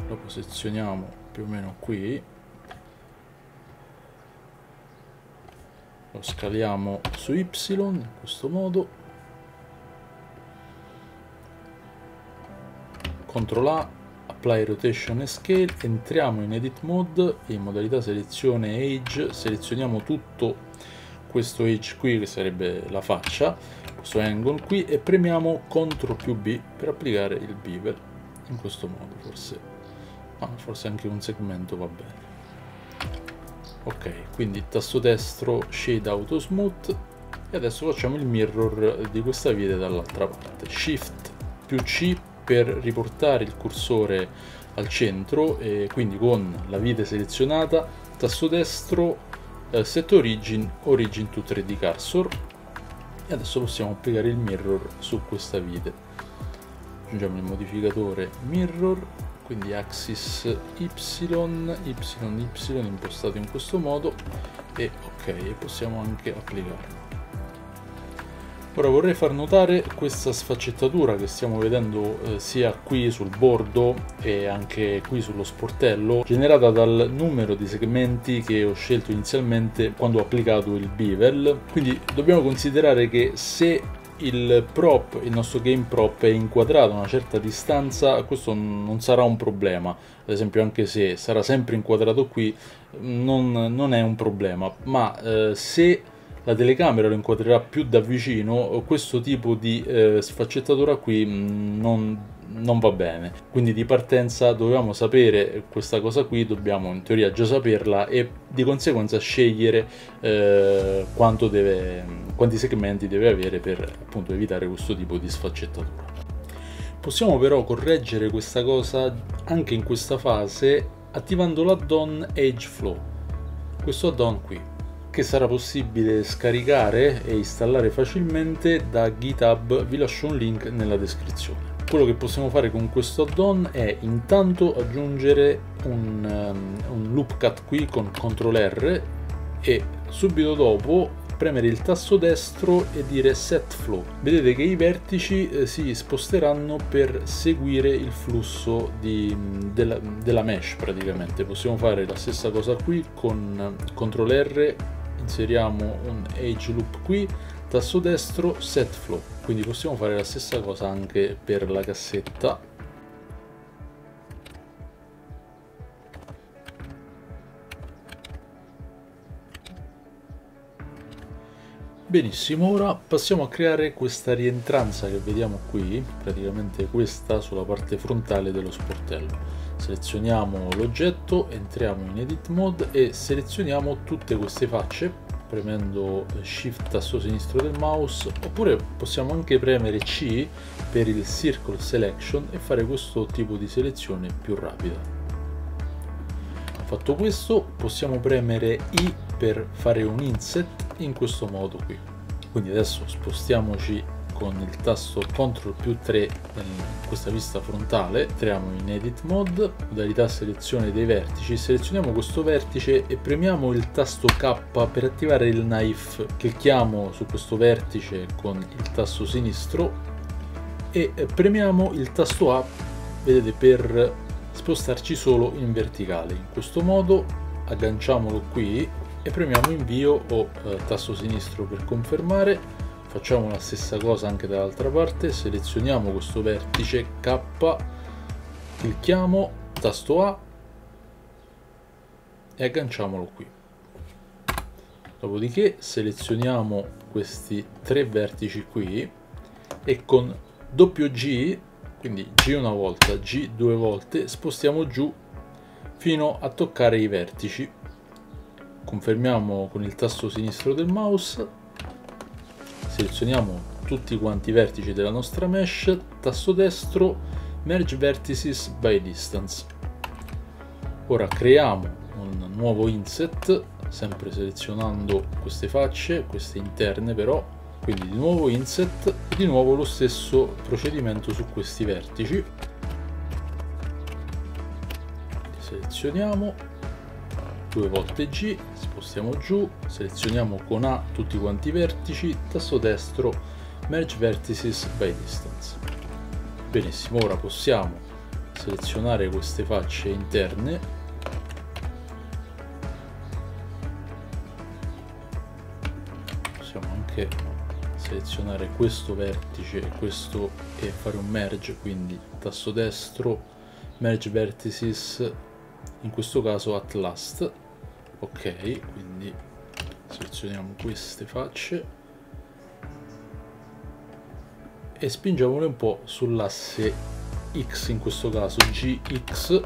lo posizioniamo più o meno qui. Lo scaliamo su Y in questo modo CTRL A, Apply Rotation e Scale, entriamo in Edit Mode e in modalità selezione Age selezioniamo tutto questo Age qui che sarebbe la faccia, questo angle qui e premiamo CTRL più B per applicare il bevel in questo modo forse, ma forse anche un segmento va bene. Ok, quindi tasto destro Shade Auto Smooth e adesso facciamo il mirror di questa vite dall'altra parte. Shift più C per riportare il cursore al centro e quindi con la vite selezionata tasto destro eh, set origin origin to 3d cursor. E adesso possiamo applicare il mirror su questa vite. Aggiungiamo il modificatore mirror quindi axis y y y impostato in questo modo e ok e possiamo anche applicarlo Ora vorrei far notare questa sfaccettatura che stiamo vedendo eh, sia qui sul bordo e anche qui sullo sportello generata dal numero di segmenti che ho scelto inizialmente quando ho applicato il bevel quindi dobbiamo considerare che se il prop, il nostro game prop è inquadrato a una certa distanza, questo non sarà un problema. Ad esempio, anche se sarà sempre inquadrato qui, non, non è un problema. Ma eh, se la telecamera lo inquadrerà più da vicino, questo tipo di eh, sfaccettatura qui mm, non, non, va bene. Quindi di partenza dovevamo sapere questa cosa qui, dobbiamo in teoria già saperla e di conseguenza scegliere eh, deve, quanti segmenti deve avere per appunto evitare questo tipo di sfaccettatura. Possiamo però correggere questa cosa anche in questa fase attivando l'add-on Age Flow. Questo add-on qui che sarà possibile scaricare e installare facilmente da GitHub, vi lascio un link nella descrizione. Quello che possiamo fare con questo add-on è intanto aggiungere un, um, un loop cut qui con CTRL R e subito dopo premere il tasto destro e dire set flow. Vedete che i vertici eh, si sposteranno per seguire il flusso di, della, della mesh praticamente. Possiamo fare la stessa cosa qui con CTRL R inseriamo un age loop qui tasto destro set flow. Quindi possiamo fare la stessa cosa anche per la cassetta. Benissimo, ora passiamo a creare questa rientranza che vediamo qui, praticamente questa sulla parte frontale dello sportello selezioniamo l'oggetto entriamo in edit mode e selezioniamo tutte queste facce premendo shift tasto sinistro del mouse oppure possiamo anche premere C per il circle selection e fare questo tipo di selezione più rapida. Fatto questo possiamo premere I per fare un inset in questo modo qui. Quindi adesso spostiamoci con il tasto CTRL più 3 in questa vista frontale, entriamo in Edit Mode, modalità selezione dei vertici, selezioniamo questo vertice e premiamo il tasto K per attivare il knife, clicchiamo su questo vertice con il tasto sinistro e premiamo il tasto A, vedete, per spostarci solo in verticale. In questo modo agganciamolo qui e premiamo invio o eh, tasto sinistro per confermare facciamo la stessa cosa anche dall'altra parte. Selezioniamo questo vertice K. Clicchiamo tasto A e agganciamolo qui. Dopodiché selezioniamo questi tre vertici qui e con doppio G quindi G una volta, G due volte spostiamo giù fino a toccare i vertici. Confermiamo con il tasto sinistro del mouse selezioniamo tutti quanti i vertici della nostra mesh tasto destro merge vertices by distance. Ora creiamo un nuovo inset sempre selezionando queste facce queste interne però quindi di nuovo inset di nuovo lo stesso procedimento su questi vertici. Selezioniamo due volte G, spostiamo giù, selezioniamo con A tutti quanti i vertici, tasto destro Merge Vertices by Distance. Benissimo, ora possiamo selezionare queste facce interne possiamo anche selezionare questo vertice questo e fare un merge quindi tasto destro merge vertices in questo caso at last. Ok quindi selezioniamo queste facce. E spingiamole un po' sull'asse x in questo caso gx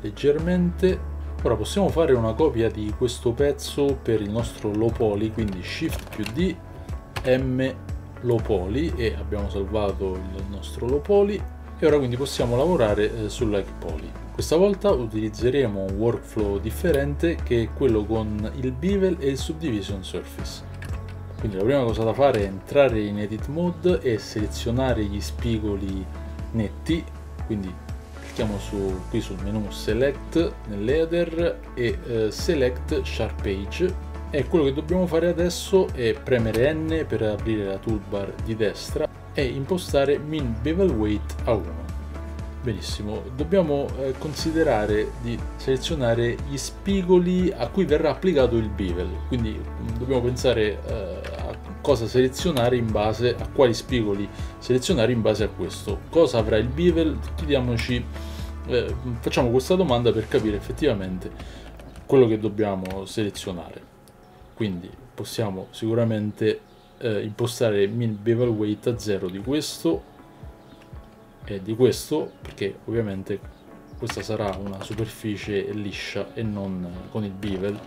leggermente. Ora possiamo fare una copia di questo pezzo per il nostro low poly quindi shift più d m low poly e abbiamo salvato il nostro low poly e ora quindi possiamo lavorare eh, sul like poly questa volta utilizzeremo un workflow differente che è quello con il bevel e il subdivision surface. Quindi la prima cosa da fare è entrare in edit mode e selezionare gli spigoli netti, quindi clicchiamo su, qui sul menu select nell'header e eh, select sharp edge e quello che dobbiamo fare adesso è premere N per aprire la toolbar di destra e impostare min bevel weight a 1 Benissimo, dobbiamo eh, considerare di selezionare gli spigoli a cui verrà applicato il bevel, quindi mm, dobbiamo pensare eh, a cosa selezionare in base a quali spigoli selezionare in base a questo. Cosa avrà il bevel? Chiediamoci, eh, facciamo questa domanda per capire effettivamente quello che dobbiamo selezionare. Quindi possiamo sicuramente eh, impostare min bevel weight a 0 di questo eh, di questo perché ovviamente questa sarà una superficie liscia e non con il bevel.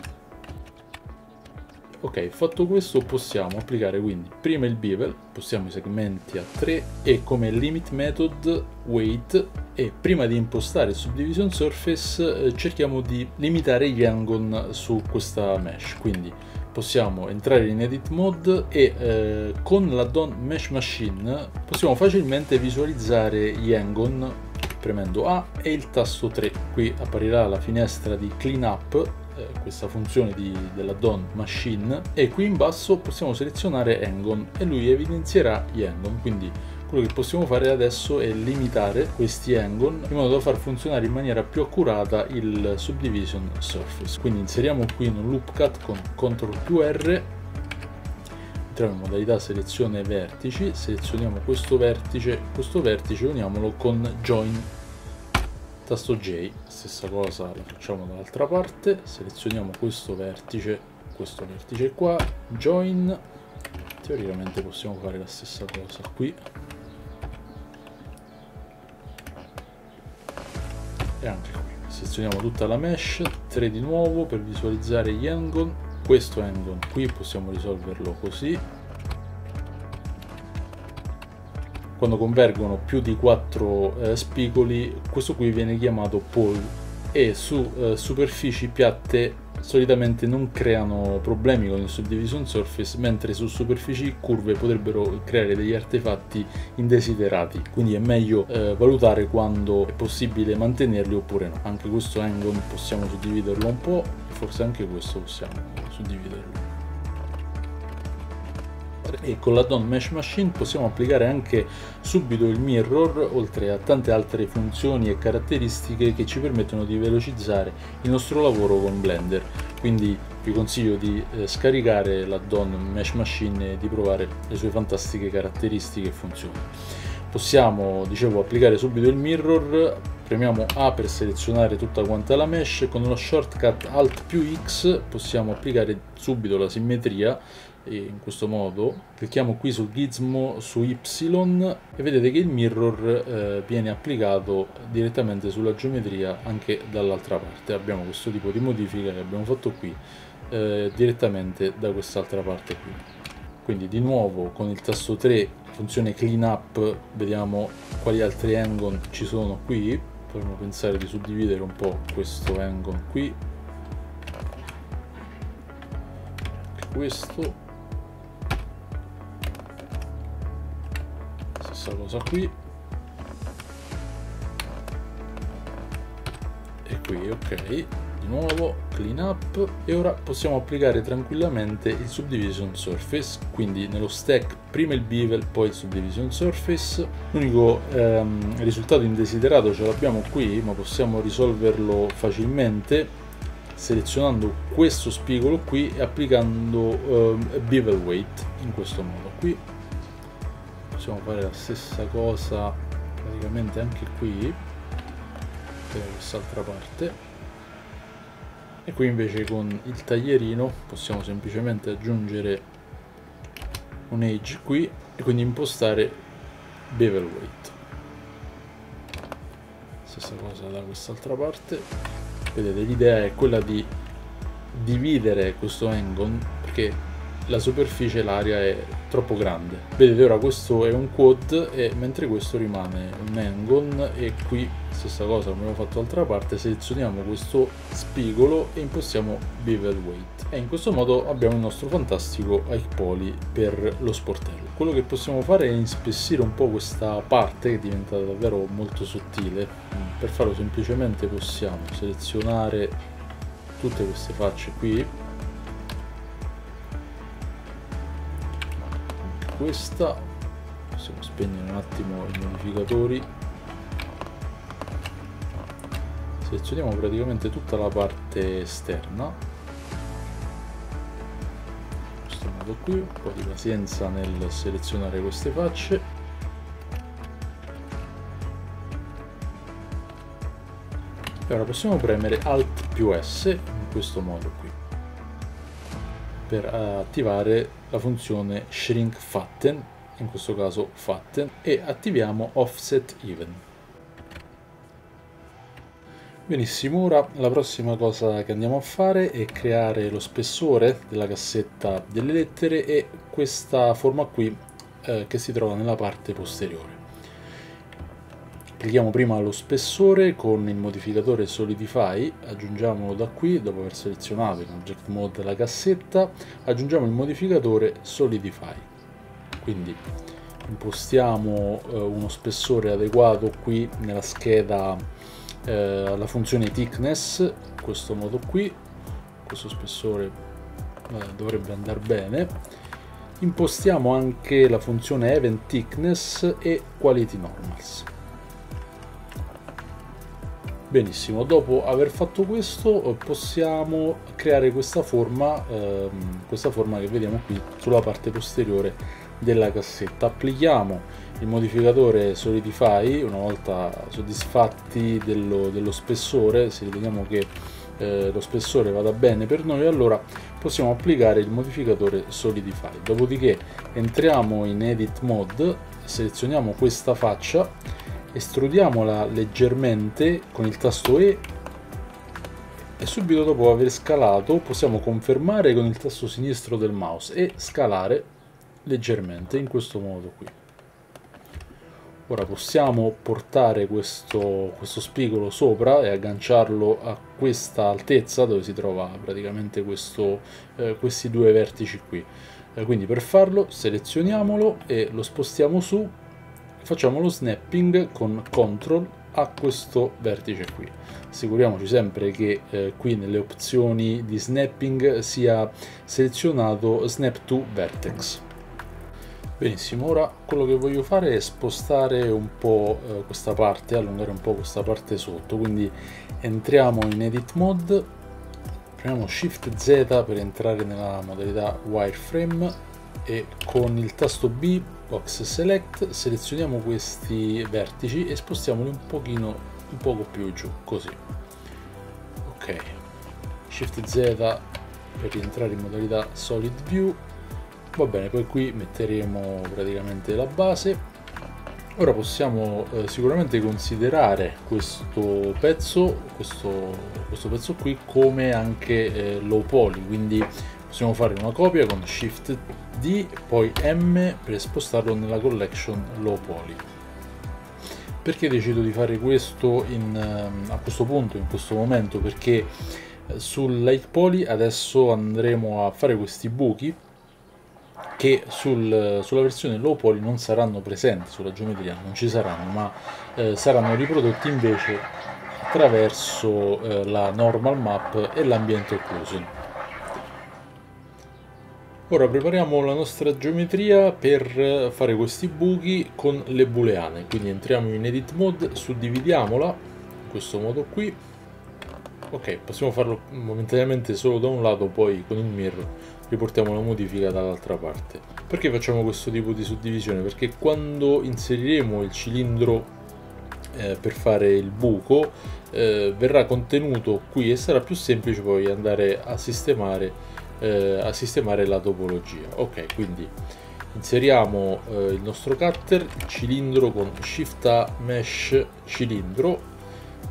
Ok fatto questo possiamo applicare quindi prima il bevel possiamo i segmenti a 3 e come limit method weight e prima di impostare il subdivision surface eh, cerchiamo di limitare gli angon su questa mesh. Quindi possiamo entrare in edit mode e eh, con l'addon mesh machine possiamo facilmente visualizzare gli angon premendo A e il tasto 3 qui apparirà la finestra di clean up eh, questa funzione dell'addon machine e qui in basso possiamo selezionare Angon e lui evidenzierà gli Angon quindi quello che possiamo fare adesso è limitare questi angon in modo da far funzionare in maniera più accurata il subdivision surface. Quindi inseriamo qui un loop cut con CTRL più R entriamo in modalità selezione vertici selezioniamo questo vertice questo vertice uniamolo con join. Tasto J stessa cosa la facciamo dall'altra parte selezioniamo questo vertice questo vertice qua join. Teoricamente possiamo fare la stessa cosa qui e anche qui selezioniamo tutta la mesh 3 di nuovo per visualizzare gli angon questo angon qui possiamo risolverlo così. Quando convergono più di 4 eh, spigoli questo qui viene chiamato pole e su eh, superfici piatte solitamente non creano problemi con il subdivision surface, mentre su superfici curve potrebbero creare degli artefatti indesiderati. Quindi è meglio eh, valutare quando è possibile mantenerli oppure no. Anche questo angle possiamo suddividerlo un po', forse anche questo possiamo suddividerlo e con l'addon Mesh Machine possiamo applicare anche subito il mirror oltre a tante altre funzioni e caratteristiche che ci permettono di velocizzare il nostro lavoro con Blender. Quindi vi consiglio di eh, scaricare l'addon Mesh Machine e di provare le sue fantastiche caratteristiche e funzioni. Possiamo dicevo applicare subito il mirror premiamo A per selezionare tutta quanta la mesh con lo shortcut Alt più X possiamo applicare subito la simmetria in questo modo clicchiamo qui sul gizmo su Y e vedete che il mirror eh, viene applicato direttamente sulla geometria anche dall'altra parte. Abbiamo questo tipo di modifica che abbiamo fatto qui eh, direttamente da quest'altra parte qui. Quindi di nuovo con il tasto 3 funzione clean up vediamo quali altri angle ci sono qui. Potremmo pensare di suddividere un po' questo angle qui. Questo stessa cosa qui. E qui ok. Di nuovo clean up. E ora possiamo applicare tranquillamente il subdivision surface. Quindi nello stack prima il bevel poi il subdivision surface. L'unico ehm, risultato indesiderato ce l'abbiamo qui ma possiamo risolverlo facilmente selezionando questo spigolo qui e applicando ehm, bevel weight in questo modo qui possiamo fare la stessa cosa praticamente anche qui per quest'altra parte. E qui invece con il taglierino possiamo semplicemente aggiungere un edge qui e quindi impostare bevel weight. Stessa cosa da quest'altra parte. Vedete l'idea è quella di dividere questo angle perché la superficie, l'area è troppo grande. Vedete ora questo è un quad e mentre questo rimane un angle e qui stessa cosa come abbiamo fatto l'altra parte selezioniamo questo spigolo e impostiamo bevel weight e in questo modo abbiamo il nostro fantastico hike poly per lo sportello. Quello che possiamo fare è inspessire un po' questa parte che è diventata davvero molto sottile. Per farlo semplicemente possiamo selezionare tutte queste facce qui questa. Possiamo spegnere un attimo i modificatori. Selezioniamo praticamente tutta la parte esterna. In questo modo qui un po' di pazienza nel selezionare queste facce. E ora possiamo premere alt più s in questo modo qui per attivare la funzione shrink fatten, in questo caso fatten, e attiviamo offset even. Benissimo, ora la prossima cosa che andiamo a fare è creare lo spessore della cassetta delle lettere e questa forma qui eh, che si trova nella parte posteriore. Applichiamo prima lo spessore con il modificatore Solidify, aggiungiamolo da qui, dopo aver selezionato in Object Mode la cassetta, aggiungiamo il modificatore Solidify. Quindi impostiamo eh, uno spessore adeguato qui nella scheda eh, la funzione thickness, in questo modo qui, questo spessore eh, dovrebbe andare bene. Impostiamo anche la funzione event thickness e quality normals. Benissimo, dopo aver fatto questo possiamo creare questa forma, ehm, questa forma che vediamo qui sulla parte posteriore della cassetta. Applichiamo il modificatore Solidify, una volta soddisfatti dello, dello spessore, se riteniamo che eh, lo spessore vada bene per noi, allora possiamo applicare il modificatore Solidify. Dopodiché entriamo in Edit Mode, selezioniamo questa faccia estrudiamola leggermente con il tasto E e subito dopo aver scalato possiamo confermare con il tasto sinistro del mouse e scalare leggermente in questo modo qui Ora possiamo portare questo, questo spigolo sopra e agganciarlo a questa altezza dove si trova praticamente questo, eh, questi due vertici qui. Eh, quindi per farlo selezioniamolo e lo spostiamo su, facciamo lo snapping con CTRL a questo vertice qui. Assicuriamoci sempre che eh, qui nelle opzioni di snapping sia selezionato Snap to Vertex. Benissimo, ora quello che voglio fare è spostare un po' eh, questa parte, allungare un po' questa parte sotto, quindi entriamo in Edit Mode, premiamo Shift Z per entrare nella modalità Wireframe e con il tasto B, Box Select, selezioniamo questi vertici e spostiamoli un pochino, un poco più giù, così. Ok, Shift Z per rientrare in modalità Solid View. Va bene poi qui metteremo praticamente la base. Ora possiamo eh, sicuramente considerare questo pezzo questo, questo, pezzo qui come anche eh, low poly quindi possiamo fare una copia con shift D poi M per spostarlo nella collection low poly perché decido di fare questo in, ehm, a questo punto in questo momento perché eh, sul light poly adesso andremo a fare questi buchi che sul, sulla versione low poly non saranno presenti sulla geometria, non ci saranno, ma eh, saranno riprodotti invece attraverso eh, la normal map e l'ambiente occlusion. Ora prepariamo la nostra geometria per fare questi buchi con le booleane, quindi entriamo in edit mode, suddividiamola in questo modo qui. Ok, possiamo farlo momentaneamente solo da un lato, poi con il mirror riportiamo la modifica dall'altra parte. Perché facciamo questo tipo di suddivisione? Perché quando inseriremo il cilindro eh, per fare il buco eh, verrà contenuto qui e sarà più semplice poi andare a sistemare, eh, a sistemare la topologia. Ok, quindi inseriamo eh, il nostro cutter, il cilindro con Shift A Mesh cilindro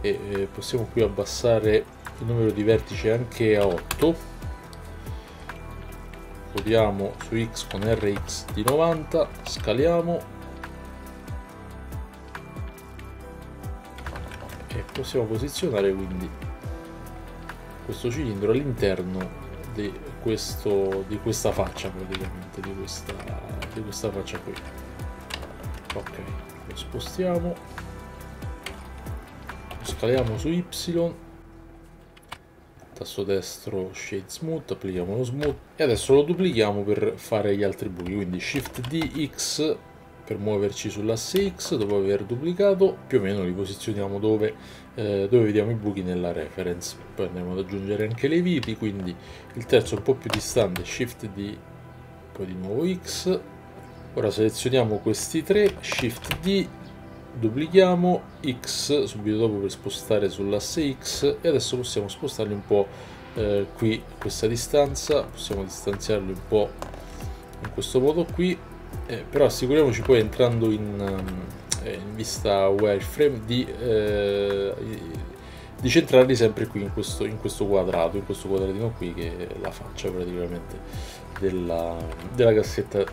e eh, possiamo qui abbassare il numero di vertici anche a 8 codiamo su x con rx di 90 scaliamo e possiamo posizionare quindi questo cilindro all'interno di, di questa faccia praticamente di questa, di questa faccia qui. Ok lo spostiamo. Lo scaliamo su y. Tasto destro shade smooth applichiamo lo smooth. E adesso lo duplichiamo per fare gli altri buchi. Quindi shift d x per muoverci sull'asse x. Dopo aver duplicato più o meno li posizioniamo dove, eh, dove vediamo i buchi nella reference. Poi andiamo ad aggiungere anche le viti quindi il terzo un po' più distante shift d poi di nuovo x. Ora selezioniamo questi tre shift d duplichiamo x subito dopo per spostare sull'asse x e adesso possiamo spostarli un po' eh, qui a questa distanza possiamo distanziarli un po' in questo modo qui. Eh, però assicuriamoci poi entrando in, eh, in vista wireframe di, eh, di centrarli sempre qui in questo, in questo quadrato in questo quadratino qui che è la faccia praticamente della, della cassetta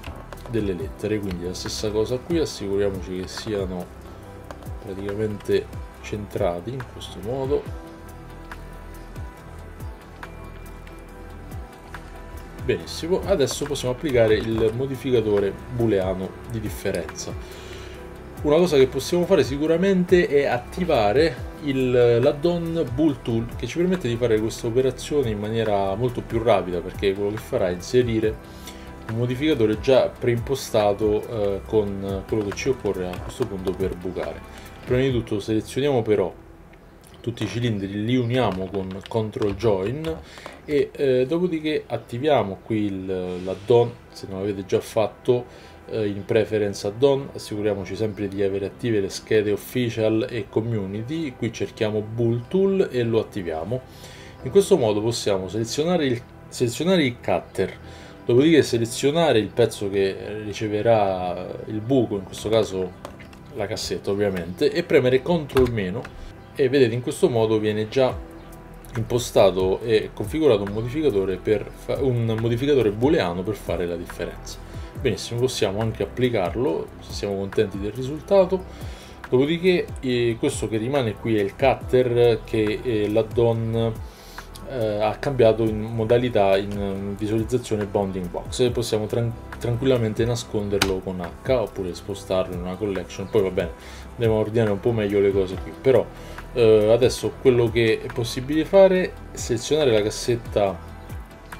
delle lettere. Quindi la stessa cosa qui assicuriamoci che siano praticamente centrati in questo modo. Benissimo adesso possiamo applicare il modificatore booleano di differenza una cosa che possiamo fare sicuramente è attivare l'add-on bool tool che ci permette di fare questa operazione in maniera molto più rapida perché quello che farà è inserire un modificatore già preimpostato eh, con quello che ci occorre a questo punto per bucare. Prima di tutto selezioniamo però tutti i cilindri, li uniamo con CTRL JOIN e eh, dopodiché attiviamo qui l'add-on, se non l'avete già fatto, eh, in Preference add-on, assicuriamoci sempre di avere attive le schede Official e Community, qui cerchiamo Bull Tool e lo attiviamo. In questo modo possiamo selezionare il, selezionare il cutter, dopodiché selezionare il pezzo che riceverà il buco, in questo caso la cassetta ovviamente e premere CTRL e vedete in questo modo viene già impostato e configurato un modificatore, per un modificatore booleano per fare la differenza benissimo possiamo anche applicarlo se siamo contenti del risultato. Dopodiché eh, questo che rimane qui è il cutter che eh, l'addon eh, ha cambiato in modalità in visualizzazione bounding box. Possiamo tran tranquillamente nasconderlo con H oppure spostarlo in una collection. Poi va bene andiamo a ordinare un po' meglio le cose qui. Però eh, adesso quello che è possibile fare è selezionare la cassetta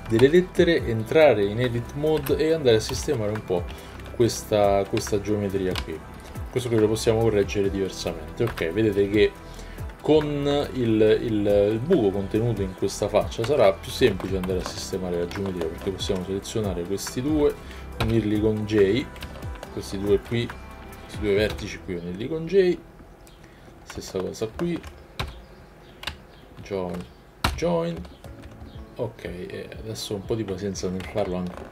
delle lettere entrare in edit mode e andare a sistemare un po' questa, questa geometria qui. Questo qui lo possiamo correggere diversamente. Ok vedete che con il, il, il, buco contenuto in questa faccia sarà più semplice andare a sistemare la geometria perché possiamo selezionare questi due unirli con J questi due qui questi due vertici qui unirli con J stessa cosa qui join join ok adesso un po' di pazienza nel farlo anche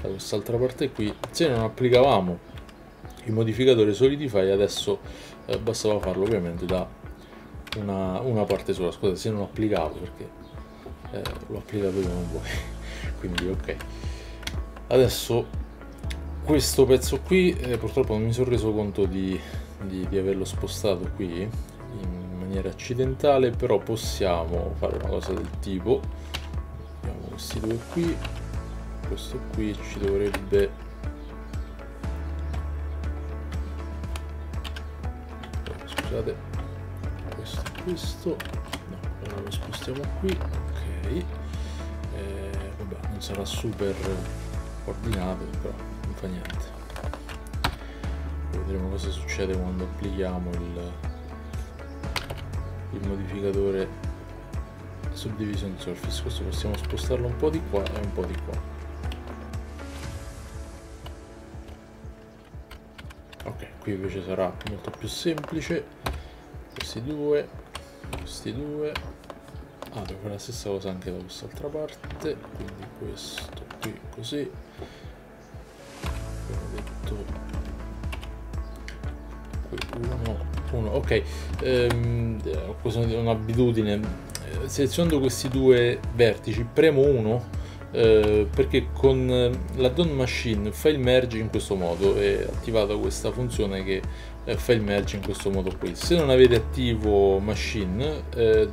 da quest'altra parte qui. Se non applicavamo il modificatore solidify adesso eh, bastava farlo ovviamente da una, una parte sola, scusate se non ho applicato perché eh, l'ho applicato io non voi, quindi ok. Adesso questo pezzo qui eh, purtroppo non mi sono reso conto di, di, di averlo spostato qui in maniera accidentale, però possiamo fare una cosa del tipo, questi due qui, questo qui ci dovrebbe scusate questo no, allora lo spostiamo qui ok. Eh, vabbè non sarà super ordinato però non fa niente. Vedremo cosa succede quando applichiamo il, il modificatore subdivision surface. Questo possiamo spostarlo un po' di qua e un po' di qua. Ok qui invece sarà molto più semplice. Questi due questi due. Ah devo fare la stessa cosa anche da quest'altra parte. Quindi questo qui così. Uno, uno. ok ehm, ho un'abitudine selezionando questi due vertici premo uno eh, perché con la Dawn Machine file merge in questo modo è attivata questa funzione che eh, file merge in questo modo qui. Se non avete attivo machine eh,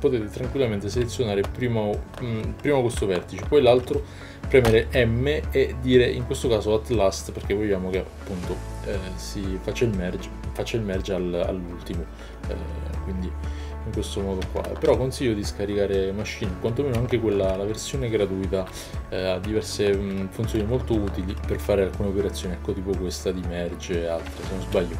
potete tranquillamente selezionare prima, mh, prima questo vertice poi l'altro premere M e dire in questo caso at last perché vogliamo che appunto eh, si faccia il merge, faccia il merge al, all'ultimo eh, quindi in questo modo qua. Però consiglio di scaricare Machine quantomeno anche quella la versione gratuita eh, ha diverse mh, funzioni molto utili per fare alcune operazioni. Ecco tipo questa di merge e altre se non sbaglio.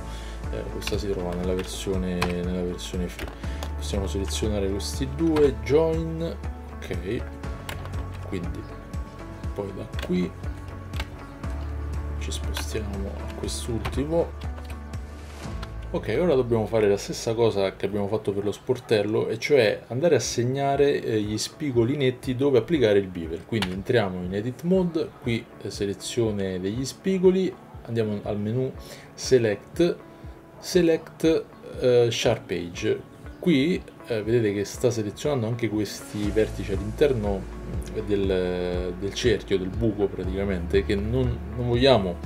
Eh, questa si trova nella versione nella versione free. Possiamo selezionare questi due join ok. Quindi poi da qui ci spostiamo a quest'ultimo Ok, ora dobbiamo fare la stessa cosa che abbiamo fatto per lo sportello, e cioè andare a segnare eh, gli spigoli netti dove applicare il beaver. Quindi entriamo in Edit Mode, qui eh, selezione degli spigoli, andiamo al menu Select, Select eh, Sharp Edge. Qui eh, vedete che sta selezionando anche questi vertici all'interno del, del, cerchio, del buco praticamente, che non, non vogliamo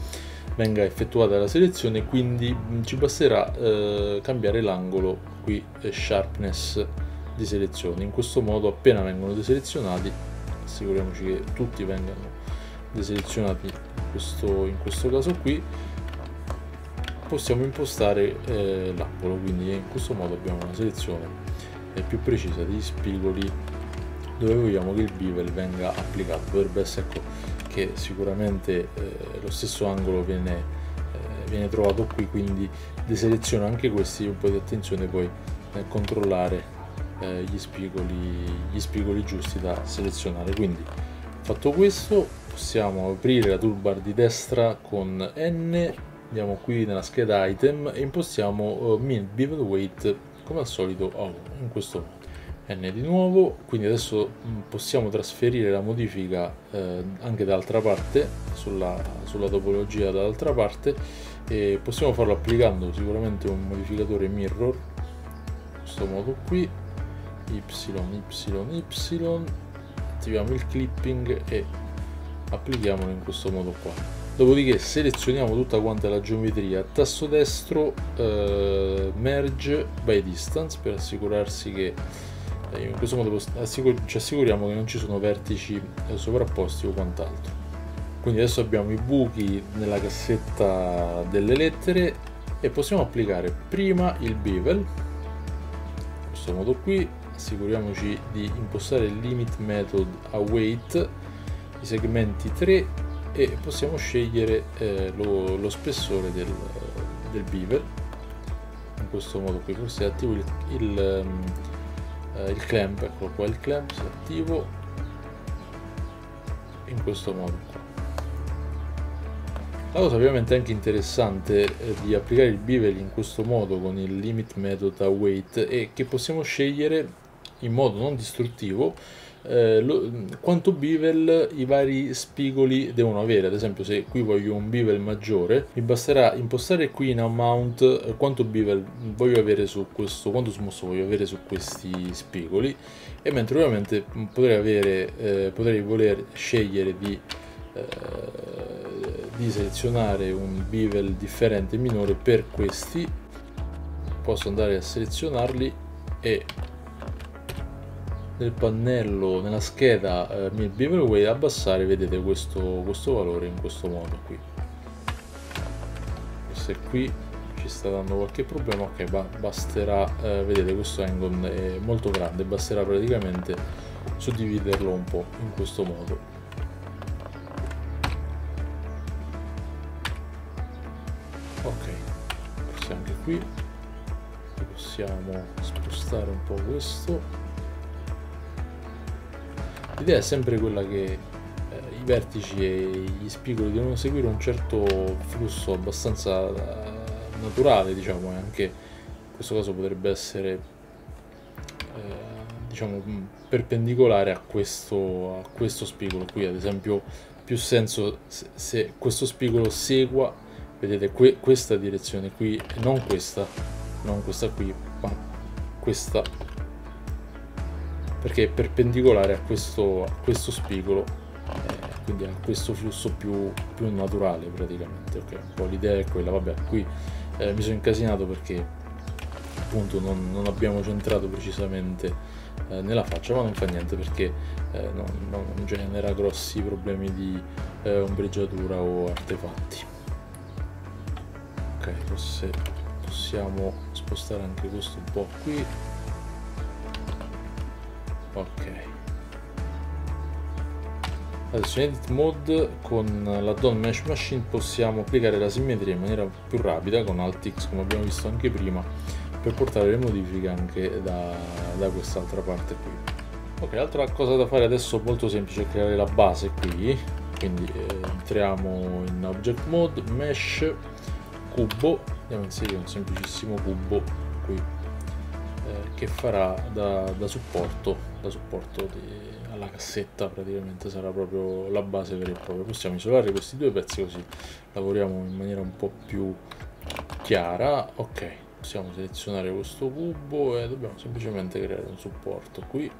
venga effettuata la selezione quindi mm, ci basterà eh, cambiare l'angolo qui eh, sharpness di selezione. In questo modo appena vengono deselezionati assicuriamoci che tutti vengano deselezionati in questo, in questo caso qui possiamo impostare eh, l'angolo quindi in questo modo abbiamo una selezione eh, più precisa degli spigoli dove vogliamo che il bevel venga applicato. Dovrebbe essere ecco, che sicuramente eh, lo stesso angolo viene, eh, viene, trovato qui quindi deseleziono anche questi un po' di attenzione poi nel controllare eh, gli, spigoli, gli spigoli giusti da selezionare. Quindi fatto questo possiamo aprire la toolbar di destra con N andiamo qui nella scheda item e impostiamo uh, min weight come al solito oh, in questo modo n di nuovo quindi adesso mm, possiamo trasferire la modifica eh, anche dall'altra parte sulla, sulla topologia dall'altra parte e possiamo farlo applicando sicuramente un modificatore mirror in questo modo qui y y y attiviamo il clipping e applichiamolo in questo modo qua. Dopodiché selezioniamo tutta quanta la geometria. Tasto destro eh, merge by distance per assicurarsi che in questo modo ci assicuriamo che non ci sono vertici eh, sovrapposti o quant'altro. Quindi adesso abbiamo i buchi nella cassetta delle lettere e possiamo applicare prima il bevel in questo modo qui assicuriamoci di impostare il limit method a weight i segmenti 3 e possiamo scegliere eh, lo, lo, spessore del, del, beaver in questo modo qui forse attivo il, il, uh, il clamp eccolo qua il clamp si attivo in questo modo la cosa ovviamente anche interessante eh, di applicare il bevel in questo modo con il limit method a weight è che possiamo scegliere in modo non distruttivo eh, lo, quanto bevel i vari spigoli devono avere. Ad esempio se qui voglio un bevel maggiore mi basterà impostare qui in amount eh, quanto bevel voglio avere su questo quanto smosso voglio avere su questi spigoli. E mentre ovviamente potrei avere eh, potrei voler scegliere di eh, di selezionare un bevel differente minore per questi. Posso andare a selezionarli e nel pannello, nella scheda eh, Mil Beaverway abbassare vedete questo, questo valore in questo modo qui. Se qui ci sta dando qualche problema ok ba basterà eh, vedete questo angle è molto grande basterà praticamente suddividerlo un po' in questo modo. Ok forse anche qui possiamo spostare un po' questo L'idea è sempre quella che eh, i vertici e gli spigoli devono seguire un certo flusso abbastanza eh, naturale, diciamo, e anche in questo caso potrebbe essere eh, diciamo perpendicolare a questo, a questo spigolo qui, ad esempio più senso se, se questo spigolo segua vedete que, questa direzione qui non questa non questa qui ma questa perché è perpendicolare a questo, a questo spigolo eh, quindi a questo flusso più, più naturale praticamente ok? Un po' l'idea è quella. Vabbè qui eh, mi sono incasinato perché appunto non, non abbiamo centrato precisamente eh, nella faccia ma non fa niente perché eh, non, non, genera grossi problemi di eh, ombreggiatura o artefatti. Ok forse possiamo spostare anche questo un po' qui ok. Adesso in edit mode con la Dawn Mesh Machine possiamo applicare la simmetria in maniera più rapida con Alt X come abbiamo visto anche prima per portare le modifiche anche da, da quest'altra parte qui. Ok altra cosa da fare adesso molto semplice è creare la base qui. Quindi eh, entriamo in object mode mesh cubo. Andiamo a inserire un semplicissimo cubo qui che farà da, da supporto, da supporto di, alla cassetta praticamente sarà proprio la base vera e propria. Possiamo isolare questi due pezzi così lavoriamo in maniera un po' più chiara. Ok possiamo selezionare questo cubo e dobbiamo semplicemente creare un supporto qui.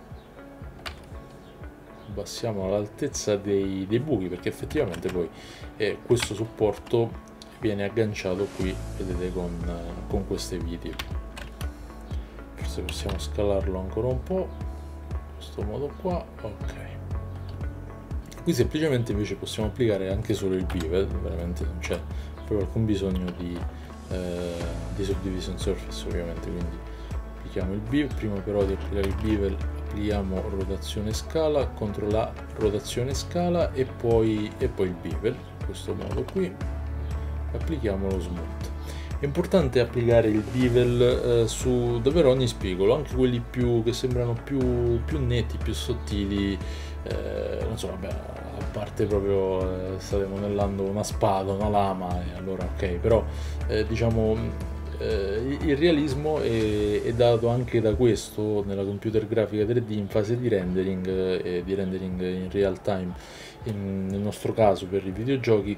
Abbassiamo l'altezza dei, dei, buchi perché effettivamente poi eh, questo supporto viene agganciato qui vedete con, con queste viti forse possiamo scalarlo ancora un po' in questo modo qua ok. Qui semplicemente invece possiamo applicare anche solo il bevel veramente non c'è proprio alcun bisogno di, eh, di subdivision surface ovviamente. Quindi applichiamo il bevel prima però di applicare il bevel applichiamo rotazione scala contro la rotazione scala e poi, e poi il bevel in questo modo qui. Applichiamo lo smooth è importante applicare il bevel eh, su davvero ogni spigolo, anche quelli più, che sembrano più, più netti, più sottili. Eh, non so, vabbè, a parte proprio eh, state modellando una spada, una lama, e allora ok, però eh, diciamo eh, il realismo è, è, dato anche da questo nella computer grafica 3D in fase di rendering eh, e di rendering in real time in, nel nostro caso per i videogiochi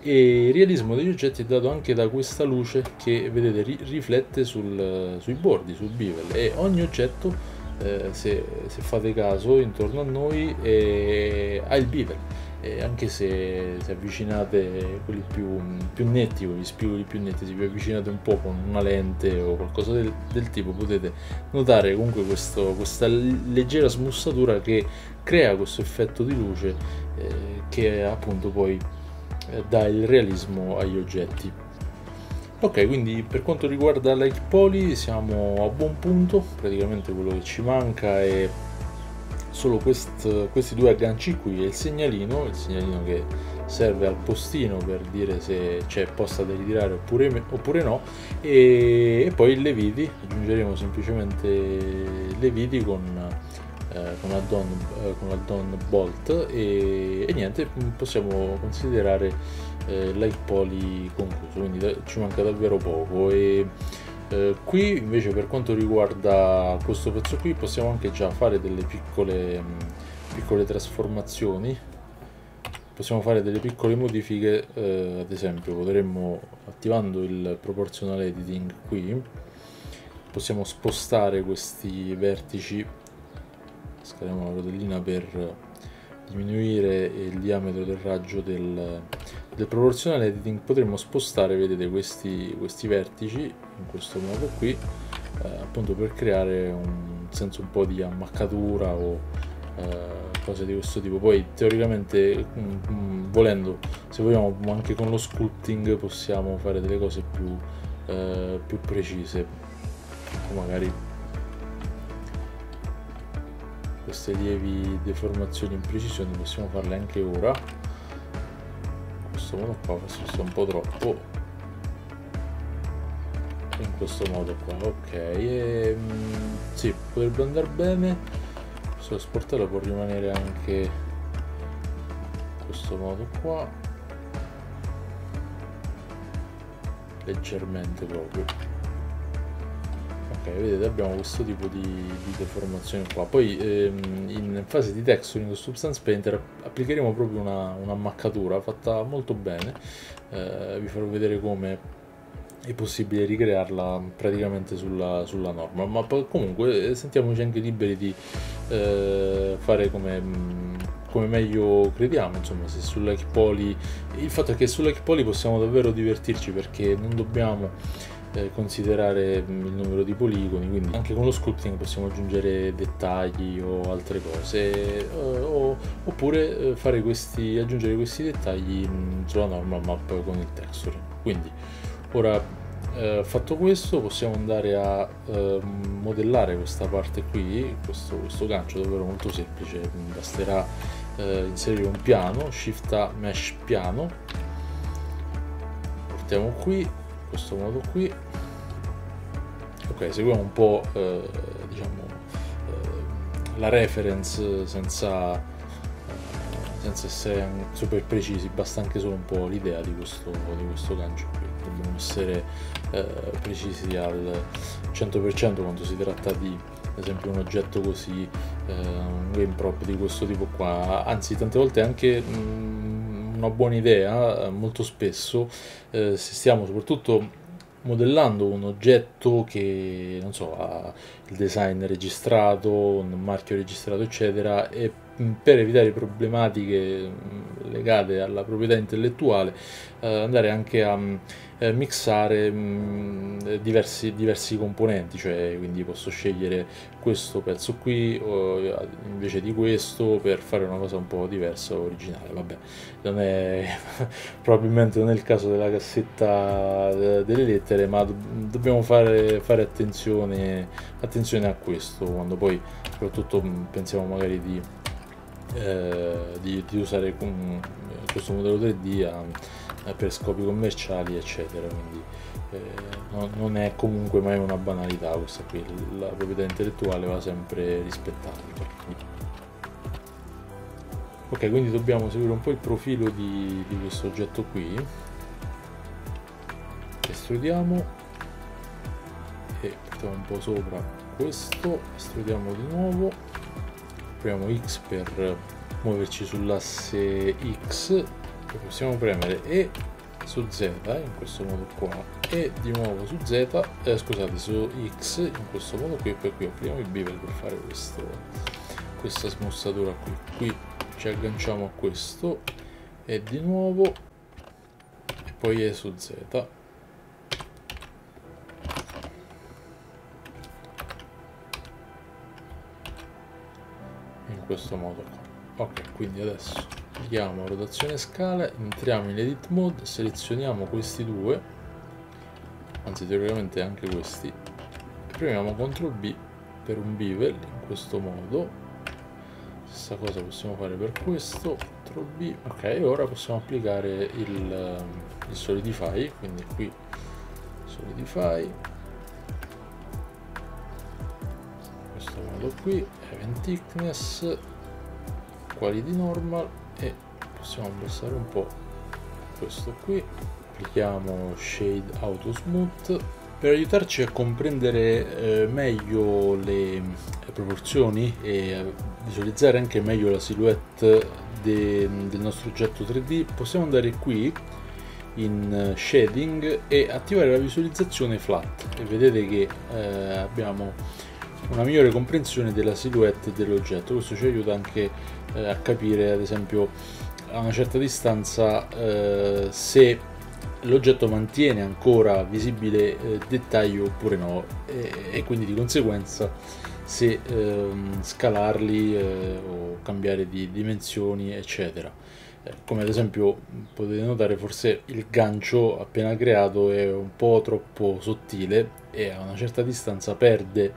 e il realismo degli oggetti è dato anche da questa luce che vedete ri riflette sul, sui bordi, sul bevel. E ogni oggetto eh, se, se, fate caso intorno a noi eh, ha il bevel. E anche se, se avvicinate quelli più, più netti, con gli spigoli più netti, se vi avvicinate un po' con una lente o qualcosa del, del tipo potete notare comunque questo, questa leggera smussatura che crea questo effetto di luce eh, che appunto poi eh, dà il realismo agli oggetti. Ok, quindi per quanto riguarda Like Poly siamo a buon punto, praticamente quello che ci manca è solo quest, questi due agganci qui e il segnalino, il segnalino che serve al postino per dire se c'è posta da ritirare oppure, oppure no. E, e, poi le viti, aggiungeremo semplicemente le viti con, con, add-on, eh, con add-on bolt e, e, niente, possiamo considerare eh, poly concluso, quindi ci manca davvero poco e eh, qui invece per quanto riguarda questo pezzo qui possiamo anche già fare delle piccole, mh, piccole trasformazioni. Possiamo fare delle piccole modifiche eh, ad esempio potremmo attivando il proporzionale editing qui possiamo spostare questi vertici scaliamo la rotellina per diminuire il diametro del raggio del, del proporzionale. Editing potremmo spostare vedete questi, questi vertici in questo modo qui eh, appunto per creare un senso un po' di ammaccatura o eh, cose di questo tipo. Poi teoricamente mm, mm, volendo se vogliamo anche con lo sculpting possiamo fare delle cose più, eh, più precise. Magari queste lievi deformazioni in precisione possiamo farle anche ora. Questo modo qua forse sta un po' troppo. In questo modo qua ok e, mm, sì potrebbe andare bene. Questo sportello può rimanere anche in questo modo qua. Leggermente proprio vedete abbiamo questo tipo di, di deformazione qua. Poi ehm, in fase di texturing con Substance Painter applicheremo proprio una, un'ammaccatura fatta molto bene. Eh, vi farò vedere come è possibile ricrearla praticamente sulla, sulla norma. Ma comunque eh, sentiamoci anche liberi di eh, fare come, come meglio crediamo insomma se sulla Poly il fatto è che sulla Poly possiamo davvero divertirci perché non dobbiamo eh, considerare mm, il numero di poligoni, quindi anche con lo sculpting possiamo aggiungere dettagli o altre cose, eh, o, oppure eh, questi, aggiungere questi dettagli mh, mm, sulla normal map con il texture. Quindi ora eh, fatto questo possiamo andare a eh, modellare questa parte qui, questo, questo gancio davvero molto semplice, basterà eh, inserire un piano, shift A mesh piano, portiamo qui questo modo qui. Ok seguiamo un po' eh, diciamo eh, la reference senza eh, senza essere super precisi basta anche solo un po' l'idea di questo, di questo gancio qui. Dobbiamo essere eh, precisi al 100% quando si tratta di ad esempio un oggetto così eh, un game prop di questo tipo qua. Anzi tante volte anche mh, mm, una buona idea eh, molto spesso eh, se stiamo soprattutto modellando un oggetto che non so ha il design registrato un marchio registrato eccetera e per evitare problematiche mm, legate alla proprietà intellettuale eh, andare anche a mm, eh, mixare mh, diversi, diversi, componenti, cioè quindi posso scegliere questo pezzo qui o, invece di questo per fare una cosa un po' diversa o originale. Vabbè, non è probabilmente non il caso della cassetta delle lettere, ma do dobbiamo fare, fare attenzione, attenzione a questo quando poi soprattutto pensiamo magari di, eh, di, di usare questo modello 3D a eh, per scopi commerciali eccetera quindi eh, no, non è comunque mai una banalità questa qui. La proprietà intellettuale va sempre rispettata ok quindi dobbiamo seguire un po' il profilo di, di questo oggetto qui estrudiamo e portiamo un po' sopra questo estrudiamo di nuovo premiamo X per muoverci sull'asse X possiamo premere E su Z in questo modo qua. E di nuovo su Z, eh, scusate, su X in questo modo qui e poi qui. Oppriamo il bevel per fare questo, questa smussatura qui. Qui ci agganciamo a questo e di nuovo e poi E su Z. In questo modo qua. Ok quindi adesso chiamo rotazione scala entriamo in edit mode selezioniamo questi due anzi teoricamente anche questi. Premiamo CTRL B per un bevel in questo modo. Stessa cosa possiamo fare per questo CTRL B. Ok ora possiamo applicare il, il solidify quindi qui solidify. In questo modo qui event thickness quality normal. e possiamo abbassare un po' questo qui. Applichiamo shade auto smooth per aiutarci a comprendere eh, meglio le, le, proporzioni e visualizzare anche meglio la silhouette de, del nostro oggetto 3D possiamo andare qui in shading e attivare la visualizzazione flat. E vedete che eh, abbiamo una migliore comprensione della silhouette dell'oggetto. Questo ci aiuta anche eh, a capire ad esempio a una certa distanza eh, se l'oggetto mantiene ancora visibile eh, dettaglio oppure no. E, e, quindi di conseguenza se ehm, scalarli eh, o cambiare di dimensioni eccetera. Eh, come ad esempio potete notare forse il gancio appena creato è un po' troppo sottile e a una certa distanza perde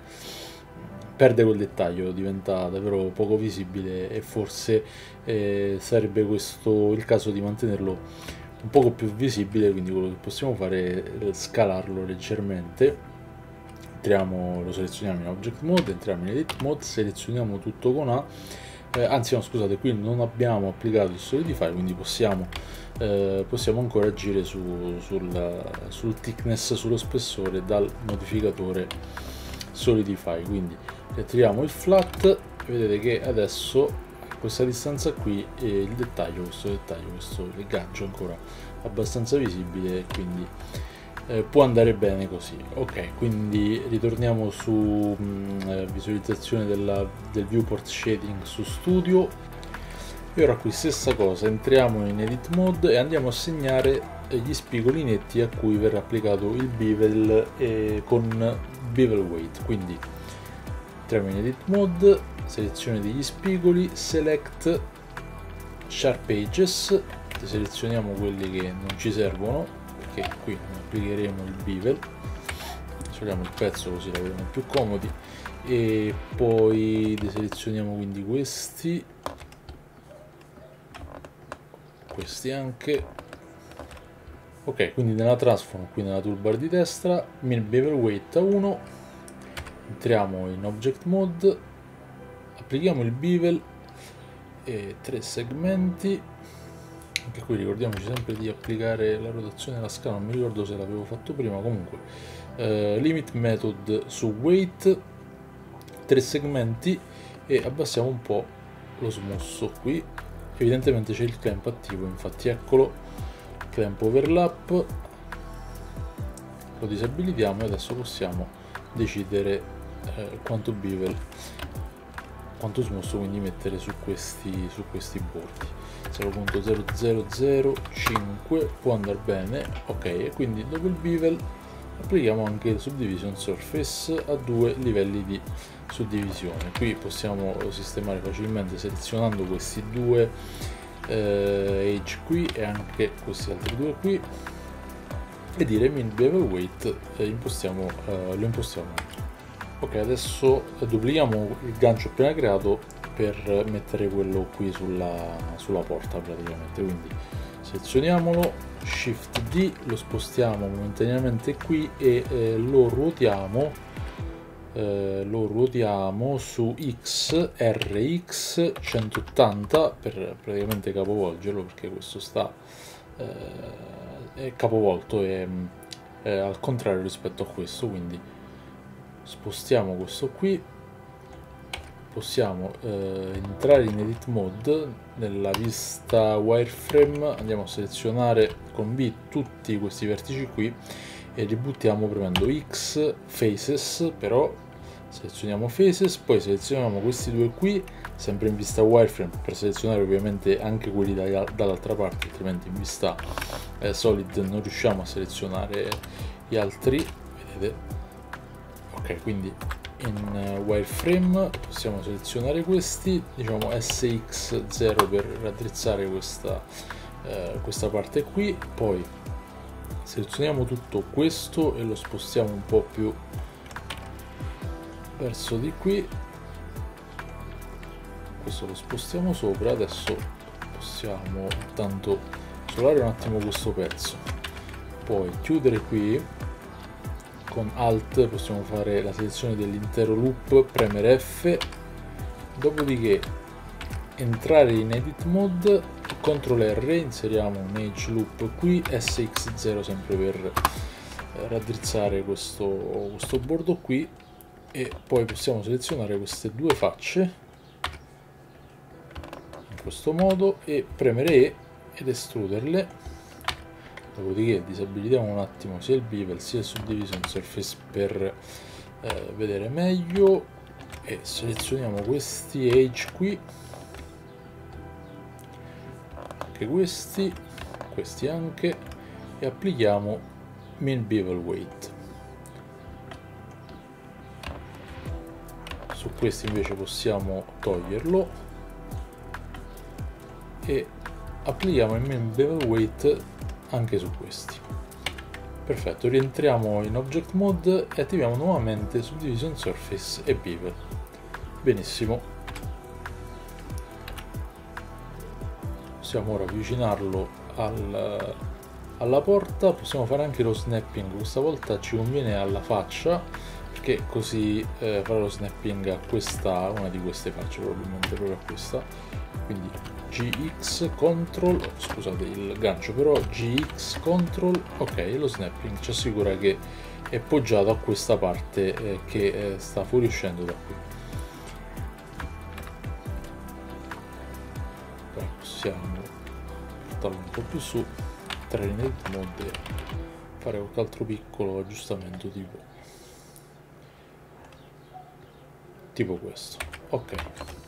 perde quel dettaglio, diventa davvero poco visibile e forse eh, sarebbe questo il caso di mantenerlo un poco più visibile, quindi quello che possiamo fare è scalarlo leggermente. Entriamo, lo selezioniamo in Object Mode, entriamo in Edit Mode, selezioniamo tutto con A, eh, anzi no scusate, qui non abbiamo applicato il Solidify, quindi possiamo, eh, possiamo ancora agire su, sul, sul thickness, sullo spessore dal modificatore Solidify, quindi riattiviamo il flat e vedete che adesso questa distanza qui eh, il dettaglio questo dettaglio questo gancio ancora abbastanza visibile quindi eh, può andare bene così. Ok quindi ritorniamo su mh, mm, eh, visualizzazione della, del viewport shading su studio. E ora qui stessa cosa entriamo in edit mode e andiamo a segnare gli spigoli netti a cui verrà applicato il bevel eh, con bevel weight. Quindi entriamo in edit mode selezione degli spigoli select sharp edges selezioniamo quelli che non ci servono perché qui non applicheremo il bevel scegliamo il pezzo così lavoriamo più comodi e poi deselezioniamo quindi questi questi anche. Ok quindi nella transform qui nella toolbar di destra min bevel weight a 1 entriamo in object mode applichiamo il bevel e tre segmenti. Anche qui ricordiamoci sempre di applicare la rotazione della scala. Non mi ricordo se l'avevo fatto prima. Comunque eh, limit method su weight tre segmenti e abbassiamo un po' lo smusso qui. Evidentemente c'è il clamp attivo infatti eccolo. Clamp overlap. Lo disabilitiamo e adesso possiamo decidere eh, quanto bevel quanto smusso quindi mettere su questi, su questi bordi. 0.0005 può andare bene ok e quindi dopo il bevel applichiamo anche il subdivision surface a due livelli di suddivisione. Qui possiamo sistemare facilmente selezionando questi due eh, age qui e anche questi altri due qui e dire min bevel weight eh, impostiamo, eh, lo impostiamo ok adesso duplichiamo il gancio appena creato per mettere quello qui sulla, sulla porta praticamente. Quindi selezioniamolo shift D lo spostiamo momentaneamente qui e eh, lo ruotiamo eh, lo ruotiamo su X RX 180 per praticamente capovolgerlo perché questo sta eh, è capovolto e al contrario rispetto a questo quindi spostiamo questo qui. Possiamo eh, entrare in edit mode. Nella vista wireframe andiamo a selezionare con B tutti questi vertici qui e li buttiamo premendo X faces però selezioniamo faces poi selezioniamo questi due qui sempre in vista wireframe per selezionare ovviamente anche quelli da, dall'altra parte altrimenti in vista eh, solid non riusciamo a selezionare gli altri. Vedete ok quindi in eh, wireframe possiamo selezionare questi diciamo sx0 per raddrizzare questa, eh, questa parte qui. Poi selezioniamo tutto questo e lo spostiamo un po' più verso di qui. Questo lo spostiamo sopra adesso possiamo intanto isolare un attimo questo pezzo. Poi chiudere qui con alt possiamo fare la selezione dell'intero loop premere F dopodiché entrare in edit mode CTRL R inseriamo un age loop qui SX0 sempre per raddrizzare questo, questo bordo qui e poi possiamo selezionare queste due facce in questo modo e premere E ed estruderle dopodiché disabilitiamo un attimo sia il bevel sia il subdivision surface per eh, vedere meglio. E selezioniamo questi age qui. Anche questi questi anche. E applichiamo min bevel weight. Su questi invece possiamo toglierlo. E applichiamo il min bevel weight anche su questi. Perfetto rientriamo in object mode e attiviamo nuovamente subdivision surface e bevel benissimo. Possiamo ora avvicinarlo al, alla porta possiamo fare anche lo snapping. Questa volta ci conviene alla faccia perché così eh, farà lo snapping a questa una di queste facce probabilmente proprio a questa. Quindi GX control scusate il gancio però GX control ok lo snapping ci assicura che è poggiato a questa parte eh, che eh, sta fuoriuscendo da qui. Possiamo portarlo un po' più su entrare in edit mode e fare qualche altro piccolo aggiustamento tipo tipo questo ok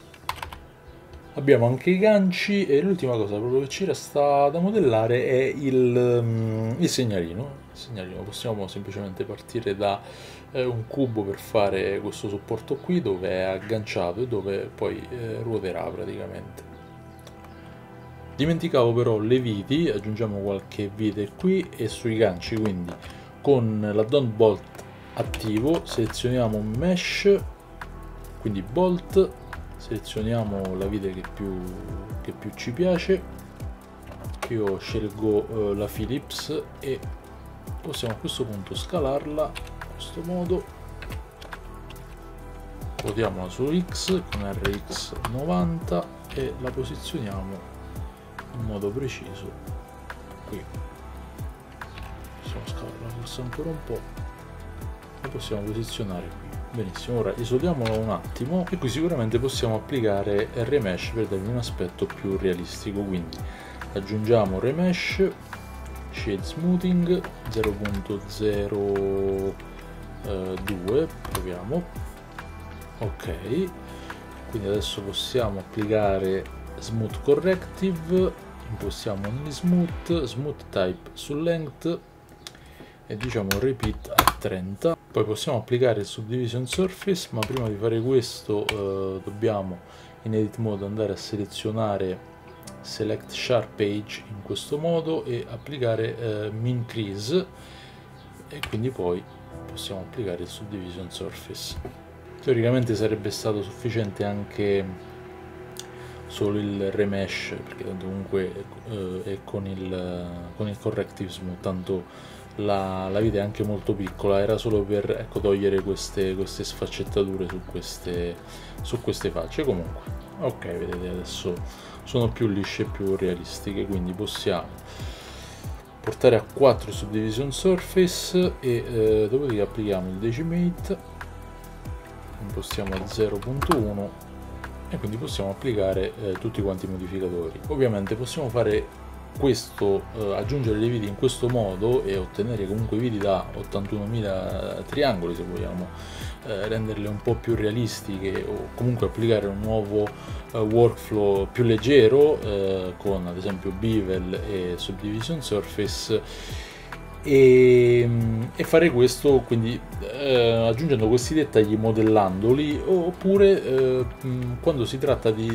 abbiamo anche i ganci e l'ultima cosa proprio che ci resta da modellare è il, um, il segnalino. il segnalino possiamo semplicemente partire da eh, un cubo per fare questo supporto qui dove è agganciato e dove poi eh, ruoterà praticamente dimenticavo però le viti aggiungiamo qualche vite qui e sui ganci quindi con l'addon bolt attivo selezioniamo mesh quindi bolt selezioniamo la vite che più, che più ci piace. Io scelgo eh, la Philips e possiamo a questo punto scalarla in questo modo. Ruotiamola su X con RX 90 e la posizioniamo in modo preciso qui. Possiamo scalarla forse ancora un po' la possiamo posizionare benissimo ora isoliamolo un attimo e qui sicuramente possiamo applicare remesh per dargli un aspetto più realistico. Quindi aggiungiamo remesh shade smoothing 0.02 proviamo. Ok quindi adesso possiamo applicare smooth corrective impostiamo ogni smooth smooth type su length e diciamo repeat 30 poi possiamo applicare il subdivision surface ma prima di fare questo eh, dobbiamo in edit mode andare a selezionare select sharp edge in questo modo e applicare eh, min crease. E quindi poi possiamo applicare il subdivision surface. Teoricamente sarebbe stato sufficiente anche solo il remesh perché comunque eh, è con il, con il corrective smooth tanto la, la vita è anche molto piccola, era solo per ecco, togliere queste, queste sfaccettature su queste, su queste facce. Comunque, ok, vedete adesso sono più lisce e più realistiche, quindi possiamo portare a 4 subdivision surface e eh, dopodiché applichiamo il decimate, impostiamo a 0.1 e quindi possiamo applicare eh, tutti quanti i modificatori. Ovviamente possiamo fare questo, eh, aggiungere dei video in questo modo e ottenere comunque video da 81.000 triangoli se vogliamo eh, renderle un po' più realistiche o comunque applicare un nuovo eh, workflow più leggero eh, con ad esempio Bevel e Subdivision Surface. E, e fare questo quindi eh, aggiungendo questi dettagli modellandoli oppure eh, quando si tratta di,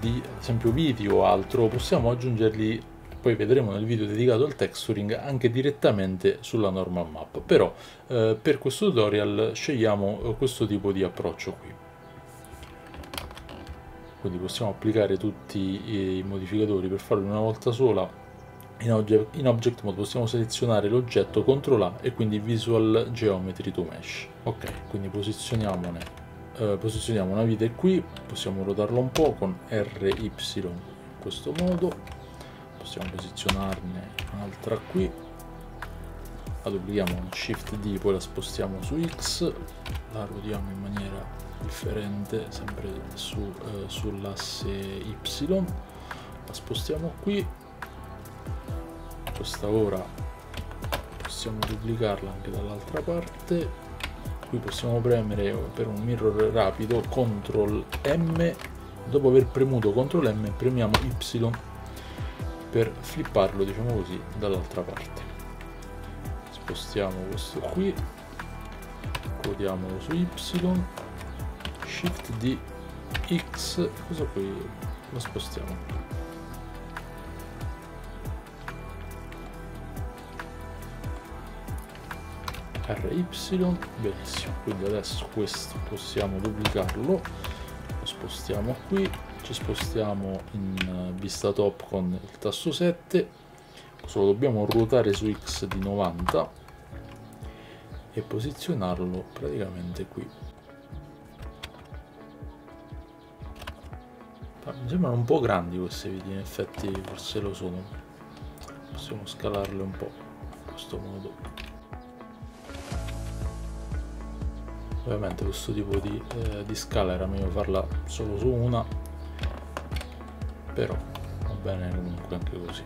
di, ad esempio video o altro possiamo aggiungerli poi vedremo nel video dedicato al texturing anche direttamente sulla normal map. Però eh, per questo tutorial scegliamo eh, questo tipo di approccio qui. Quindi possiamo applicare tutti i modificatori per farlo una volta sola. In object, in object mode possiamo selezionare l'oggetto CTRL A e quindi visual geometry to mesh. Ok. Quindi posizioniamone eh, posizioniamo una vite qui possiamo ruotarlo un po' con RY in questo modo possiamo posizionarne un'altra qui. La duplichiamo shift D poi la spostiamo su X la ruotiamo in maniera differente sempre su, eh, sull'asse Y. La spostiamo qui. Questa ora possiamo duplicarla anche dall'altra parte. Qui possiamo premere per un mirror rapido CTRL M. Dopo aver premuto CTRL M premiamo Y per flipparlo diciamo così dall'altra parte. Spostiamo questo qui. Codiamolo su y. Shift d x. Cosa qui lo spostiamo? Ry benissimo. Quindi adesso questo possiamo duplicarlo. Lo spostiamo qui ci spostiamo in eh, vista top con il tasto 7 questo lo dobbiamo ruotare su X di 90 e posizionarlo praticamente qui. Mi sembrano un po' grandi queste viti in effetti forse lo sono. Possiamo scalarle un po' in questo modo. Ovviamente questo tipo di, eh, di scala era meglio farla solo su una però va bene comunque anche così.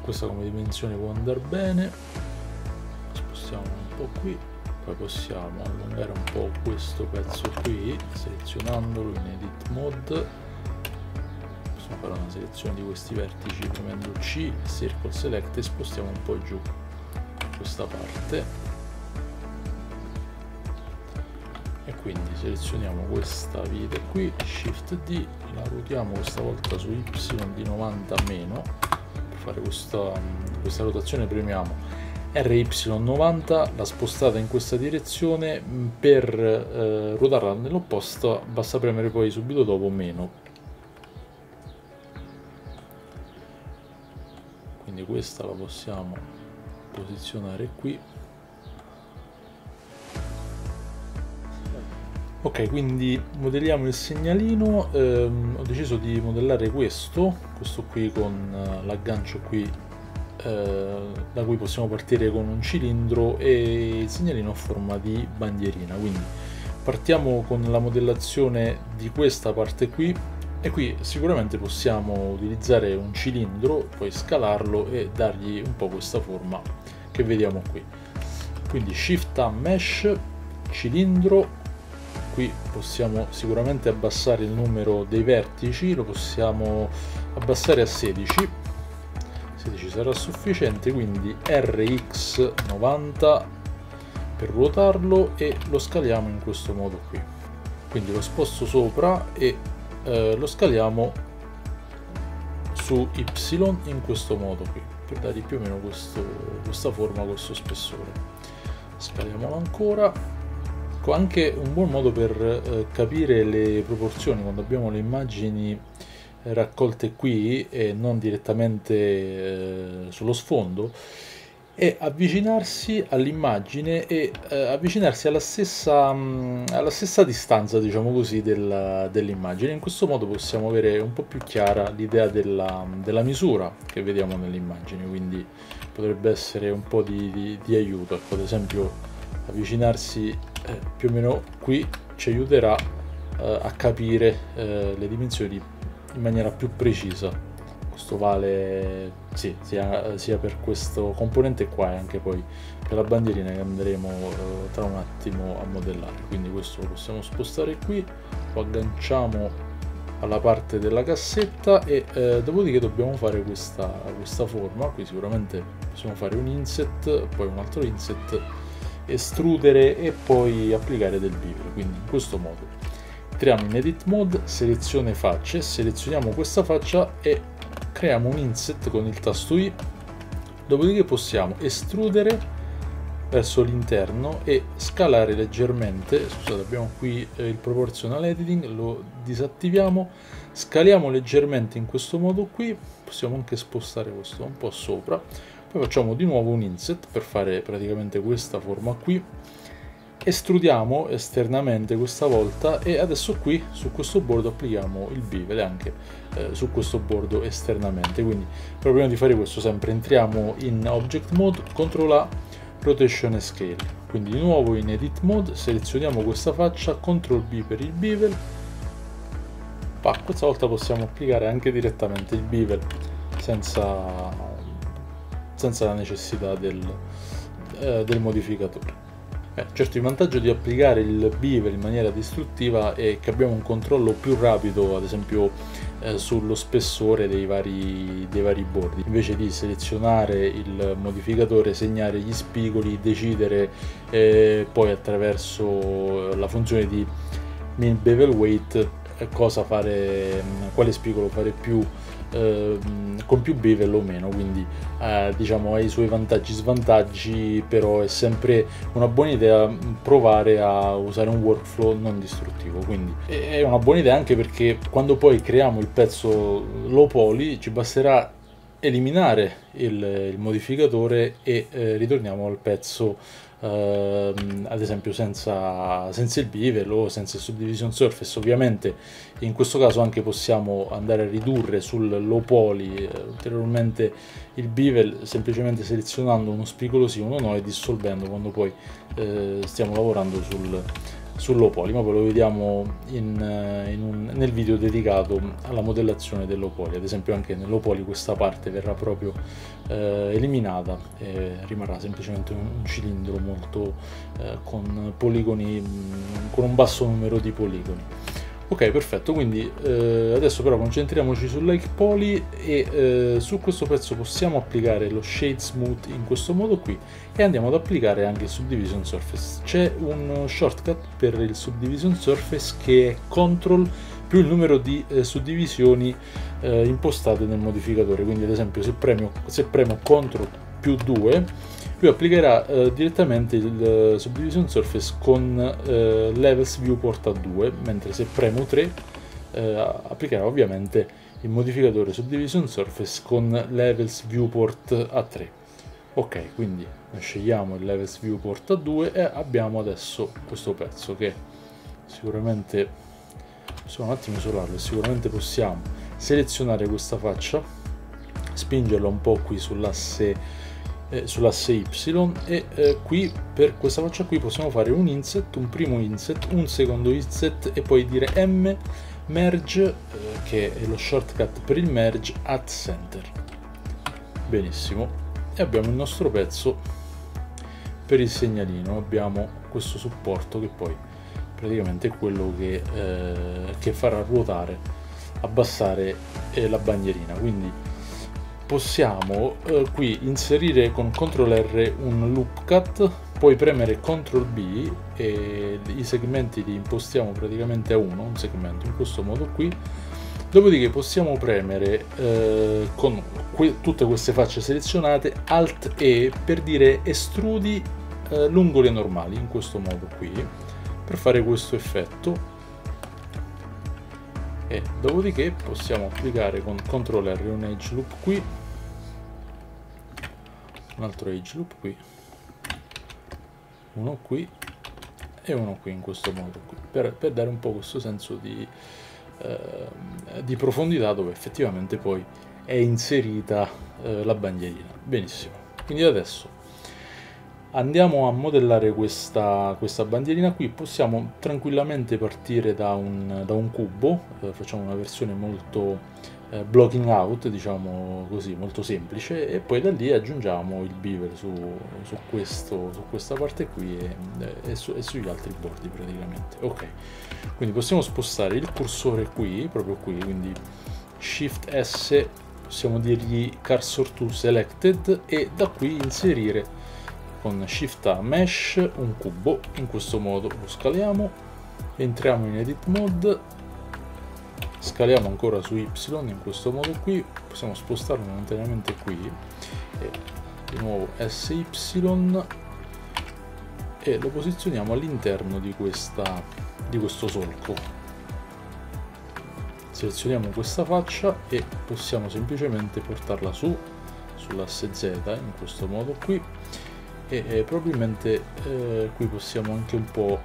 Questa come dimensione può andare bene. Spostiamo un po' qui. Poi possiamo allungare un po' questo pezzo qui selezionandolo in edit mode. Possiamo fare una selezione di questi vertici premendo C circle select e spostiamo un po' giù questa parte quindi selezioniamo questa vite qui shift D la ruotiamo questa volta su Y di 90 meno. Per fare questa, questa rotazione premiamo RY90 la spostata in questa direzione. Per eh, ruotarla nell'opposta basta premere poi subito dopo meno. Quindi questa la possiamo posizionare qui ok quindi modelliamo il segnalino. Ehm, ho deciso di modellare questo questo qui con uh, l'aggancio qui eh, da cui possiamo partire con un cilindro e il segnalino a forma di bandierina. Quindi partiamo con la modellazione di questa parte qui e qui sicuramente possiamo utilizzare un cilindro poi scalarlo e dargli un po' questa forma che vediamo qui. Quindi shift a mesh cilindro qui possiamo sicuramente abbassare il numero dei vertici lo possiamo abbassare a 16 16 sarà sufficiente quindi rx90 per ruotarlo e lo scaliamo in questo modo qui. Quindi lo sposto sopra e eh, lo scaliamo su y in questo modo qui per dargli più o meno questo, questa forma questo spessore. Scaliamolo ancora Ecco, anche un buon modo per eh, capire le proporzioni quando abbiamo le immagini raccolte qui e non direttamente eh, sullo sfondo è avvicinarsi all'immagine e eh, avvicinarsi alla stessa, mh, mm, alla stessa distanza diciamo così della, dell'immagine. In questo modo possiamo avere un po' più chiara l'idea della, della, misura che vediamo nell'immagine quindi potrebbe essere un po' di, di, di aiuto. Ecco, ad esempio avvicinarsi eh, più o meno qui ci aiuterà eh, a capire eh, le dimensioni in maniera più precisa. Questo vale sì, sia, sia, per questo componente qua e anche poi per la bandierina che andremo eh, tra un attimo a modellare. Quindi questo lo possiamo spostare qui, lo agganciamo alla parte della cassetta e eh, dopodiché dobbiamo fare questa, questa forma qui sicuramente possiamo fare un inset poi un altro inset estrudere e poi applicare del beaver quindi in questo modo entriamo in edit mode selezione facce selezioniamo questa faccia e creiamo un inset con il tasto i. Dopodiché possiamo estrudere verso l'interno e scalare leggermente. Scusate abbiamo qui eh, il proportional editing lo disattiviamo. Scaliamo leggermente in questo modo qui. Possiamo anche spostare questo un po' sopra poi facciamo di nuovo un inset per fare praticamente questa forma qui. Estrudiamo esternamente questa volta e adesso qui su questo bordo applichiamo il bevel anche eh, su questo bordo esternamente. Quindi però prima di fare questo sempre entriamo in object mode CTRL A rotation e scale. Quindi di nuovo in edit mode selezioniamo questa faccia CTRL B per il bevel. Bah, questa volta possiamo applicare anche direttamente il bevel senza, senza la necessità del, eh, del modificatore. Eh, certo il vantaggio di applicare il beaver in maniera distruttiva è che abbiamo un controllo più rapido ad esempio eh, sullo spessore dei vari, dei vari bordi. Invece di selezionare il modificatore segnare gli spigoli decidere eh, poi attraverso la funzione di min bevel weight eh, cosa fare quale spigolo fare più Ehm, con più bevel o meno quindi eh, diciamo ha i suoi vantaggi e svantaggi però è sempre una buona idea provare a usare un workflow non distruttivo quindi è una buona idea anche perché quando poi creiamo il pezzo low poly ci basterà eliminare il, il modificatore e eh, ritorniamo al pezzo Uh, ad esempio senza, senza, il bevel o senza il subdivision surface ovviamente in questo caso anche possiamo andare a ridurre sul low poly eh, ulteriormente il bevel semplicemente selezionando uno spigolo sì uno no e dissolvendo quando poi eh, stiamo lavorando sul, sull'opoli, ma poi lo vediamo in, eh, in un, nel video dedicato alla modellazione dell'opoli. Ad esempio anche nell'opoli questa parte verrà proprio eh, eliminata e rimarrà semplicemente un, un cilindro molto eh, con poligoni, mm, con un basso numero di poligoni. Ok, perfetto, quindi eh, adesso però concentriamoci sul like poly e eh, su questo pezzo possiamo applicare lo shade smooth in questo modo qui e andiamo ad applicare anche il subdivision surface. C'è un shortcut per il subdivision surface che è CTRL più il numero di eh, suddivisioni eh, impostate nel modificatore, quindi ad esempio se, premio, se premo CTRL più 2 lui applicherà eh, direttamente il uh, subdivision surface con eh, levels viewport a 2 mentre se premo 3 eh, applicherà ovviamente il modificatore subdivision surface con levels viewport a 3 ok quindi scegliamo il levels viewport a 2 e abbiamo adesso questo pezzo che sicuramente possiamo un attimo isolarlo sicuramente possiamo selezionare questa faccia spingerla un po' qui sull'asse eh, sull'asse Y e eh, qui per questa faccia qui possiamo fare un inset, un primo inset, un secondo inset e poi dire M merge eh, che è lo shortcut per il merge at center. Benissimo. E abbiamo il nostro pezzo per il segnalino. Abbiamo questo supporto che poi praticamente è quello che, eh, che farà ruotare abbassare eh, la bandierina. Quindi possiamo eh, qui inserire con CTRL R un loop cut, poi premere CTRL B e i segmenti li impostiamo praticamente a uno, un segmento in questo modo qui. Dopodiché possiamo premere eh, con que tutte queste facce selezionate Alt E per dire estrudi eh, lungo le normali, in questo modo qui, per fare questo effetto e dopodiché possiamo applicare con CTRL R un edge loop qui. Un altro edge loop qui. Uno qui e uno qui in questo modo qui, per, per, dare un po' questo senso di, eh, di, profondità dove effettivamente poi è inserita eh, la bandierina. Benissimo. Quindi adesso andiamo a modellare questa, questa bandierina qui. Possiamo tranquillamente partire da un, da un cubo. Eh, facciamo una versione molto eh, blocking out diciamo così molto semplice. E poi da lì aggiungiamo il beaver su, su, questo, su questa parte qui e, e, su, e, sugli altri bordi praticamente. Ok. Quindi possiamo spostare il cursore qui proprio qui. Quindi shift s possiamo dirgli cursor to selected e da qui inserire con shift A mesh un cubo in questo modo lo scaliamo entriamo in edit mode scaliamo ancora su y in questo modo qui possiamo spostarlo momentaneamente qui e di nuovo sy e lo posizioniamo all'interno di, di questo solco. Selezioniamo questa faccia e possiamo semplicemente portarla su sull'asse z in questo modo qui e eh, probabilmente eh, qui possiamo anche un po'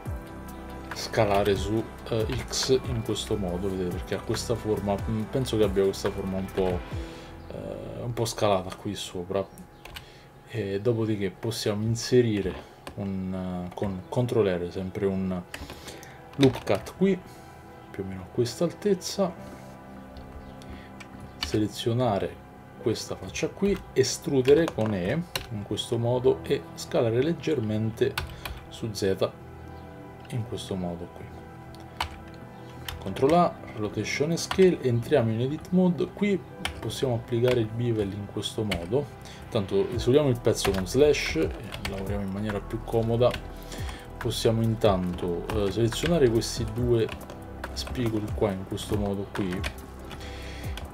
scalare su eh, X in questo modo vedete perché ha questa forma mm, penso che abbia questa forma un po' eh, un po' scalata qui sopra. E dopodiché possiamo inserire un, uh, con CTRL R sempre un loop cut qui più o meno a questa altezza. Selezionare questa faccia qui, estrudere con E in questo modo e scalare leggermente su Z in questo modo qui. CTRL A, Rotation Scale, entriamo in Edit Mode, qui possiamo applicare il bevel in questo modo, tanto isoliamo il pezzo con slash, e lavoriamo in maniera più comoda, possiamo intanto eh, selezionare questi due spigoli qua in questo modo qui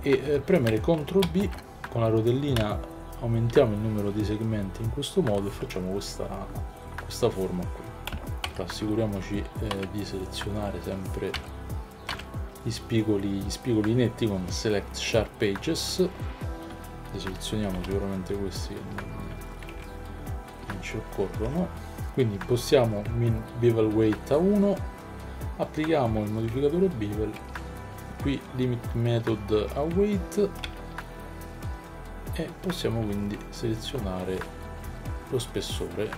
e eh, premere CTRL B con la rotellina aumentiamo il numero di segmenti in questo modo e facciamo questa, questa forma qui. Assicuriamoci eh, di selezionare sempre gli spigoli, gli spigoli netti con select sharp edges li selezioniamo sicuramente questi che non, non ci occorrono. Quindi possiamo min bevel weight a 1 applichiamo il modificatore bevel qui limit method a weight e possiamo quindi selezionare lo spessore.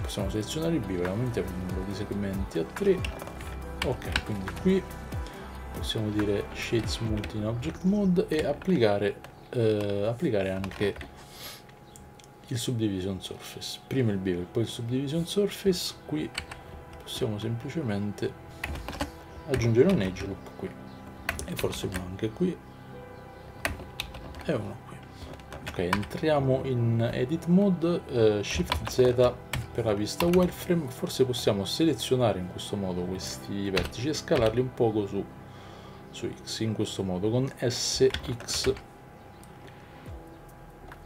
Possiamo selezionare il e aumentiamo il numero di segmenti a 3 ok quindi qui possiamo dire shade smooth in object mode e applicare, eh, applicare anche il subdivision surface. Prima il bevel poi il subdivision surface. Qui possiamo semplicemente aggiungere un edge loop qui. E forse uno anche qui. E uno entriamo in edit mode eh, shift z per la vista wireframe. Forse possiamo selezionare in questo modo questi vertici e scalarli un poco su, su x in questo modo con sx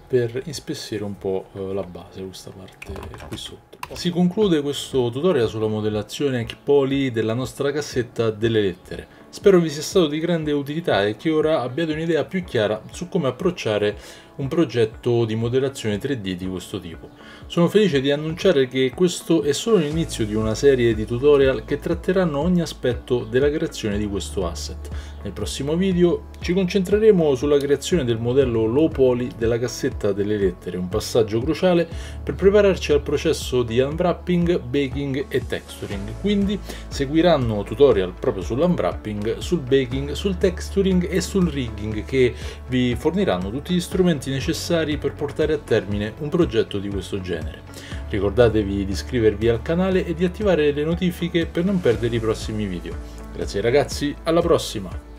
per ispessire un po' eh, la base questa parte qui sotto. Si conclude questo tutorial sulla modellazione poly della nostra cassetta delle lettere Spero vi sia stato di grande utilità e che ora abbiate un'idea più chiara su come approcciare un progetto di modellazione 3D di questo tipo. Sono felice di annunciare che questo è solo l'inizio di una serie di tutorial che tratteranno ogni aspetto della creazione di questo asset. Nel prossimo video ci concentreremo sulla creazione del modello low poly della cassetta delle lettere, un passaggio cruciale per prepararci al processo di unwrapping, baking e texturing. Quindi seguiranno tutorial proprio sull'unwrapping, sul baking, sul texturing e sul rigging che vi forniranno tutti gli strumenti necessari per portare a termine un progetto di questo genere. Ricordatevi di iscrivervi al canale e di attivare le notifiche per non perdere i prossimi video. Grazie ragazzi, alla prossima!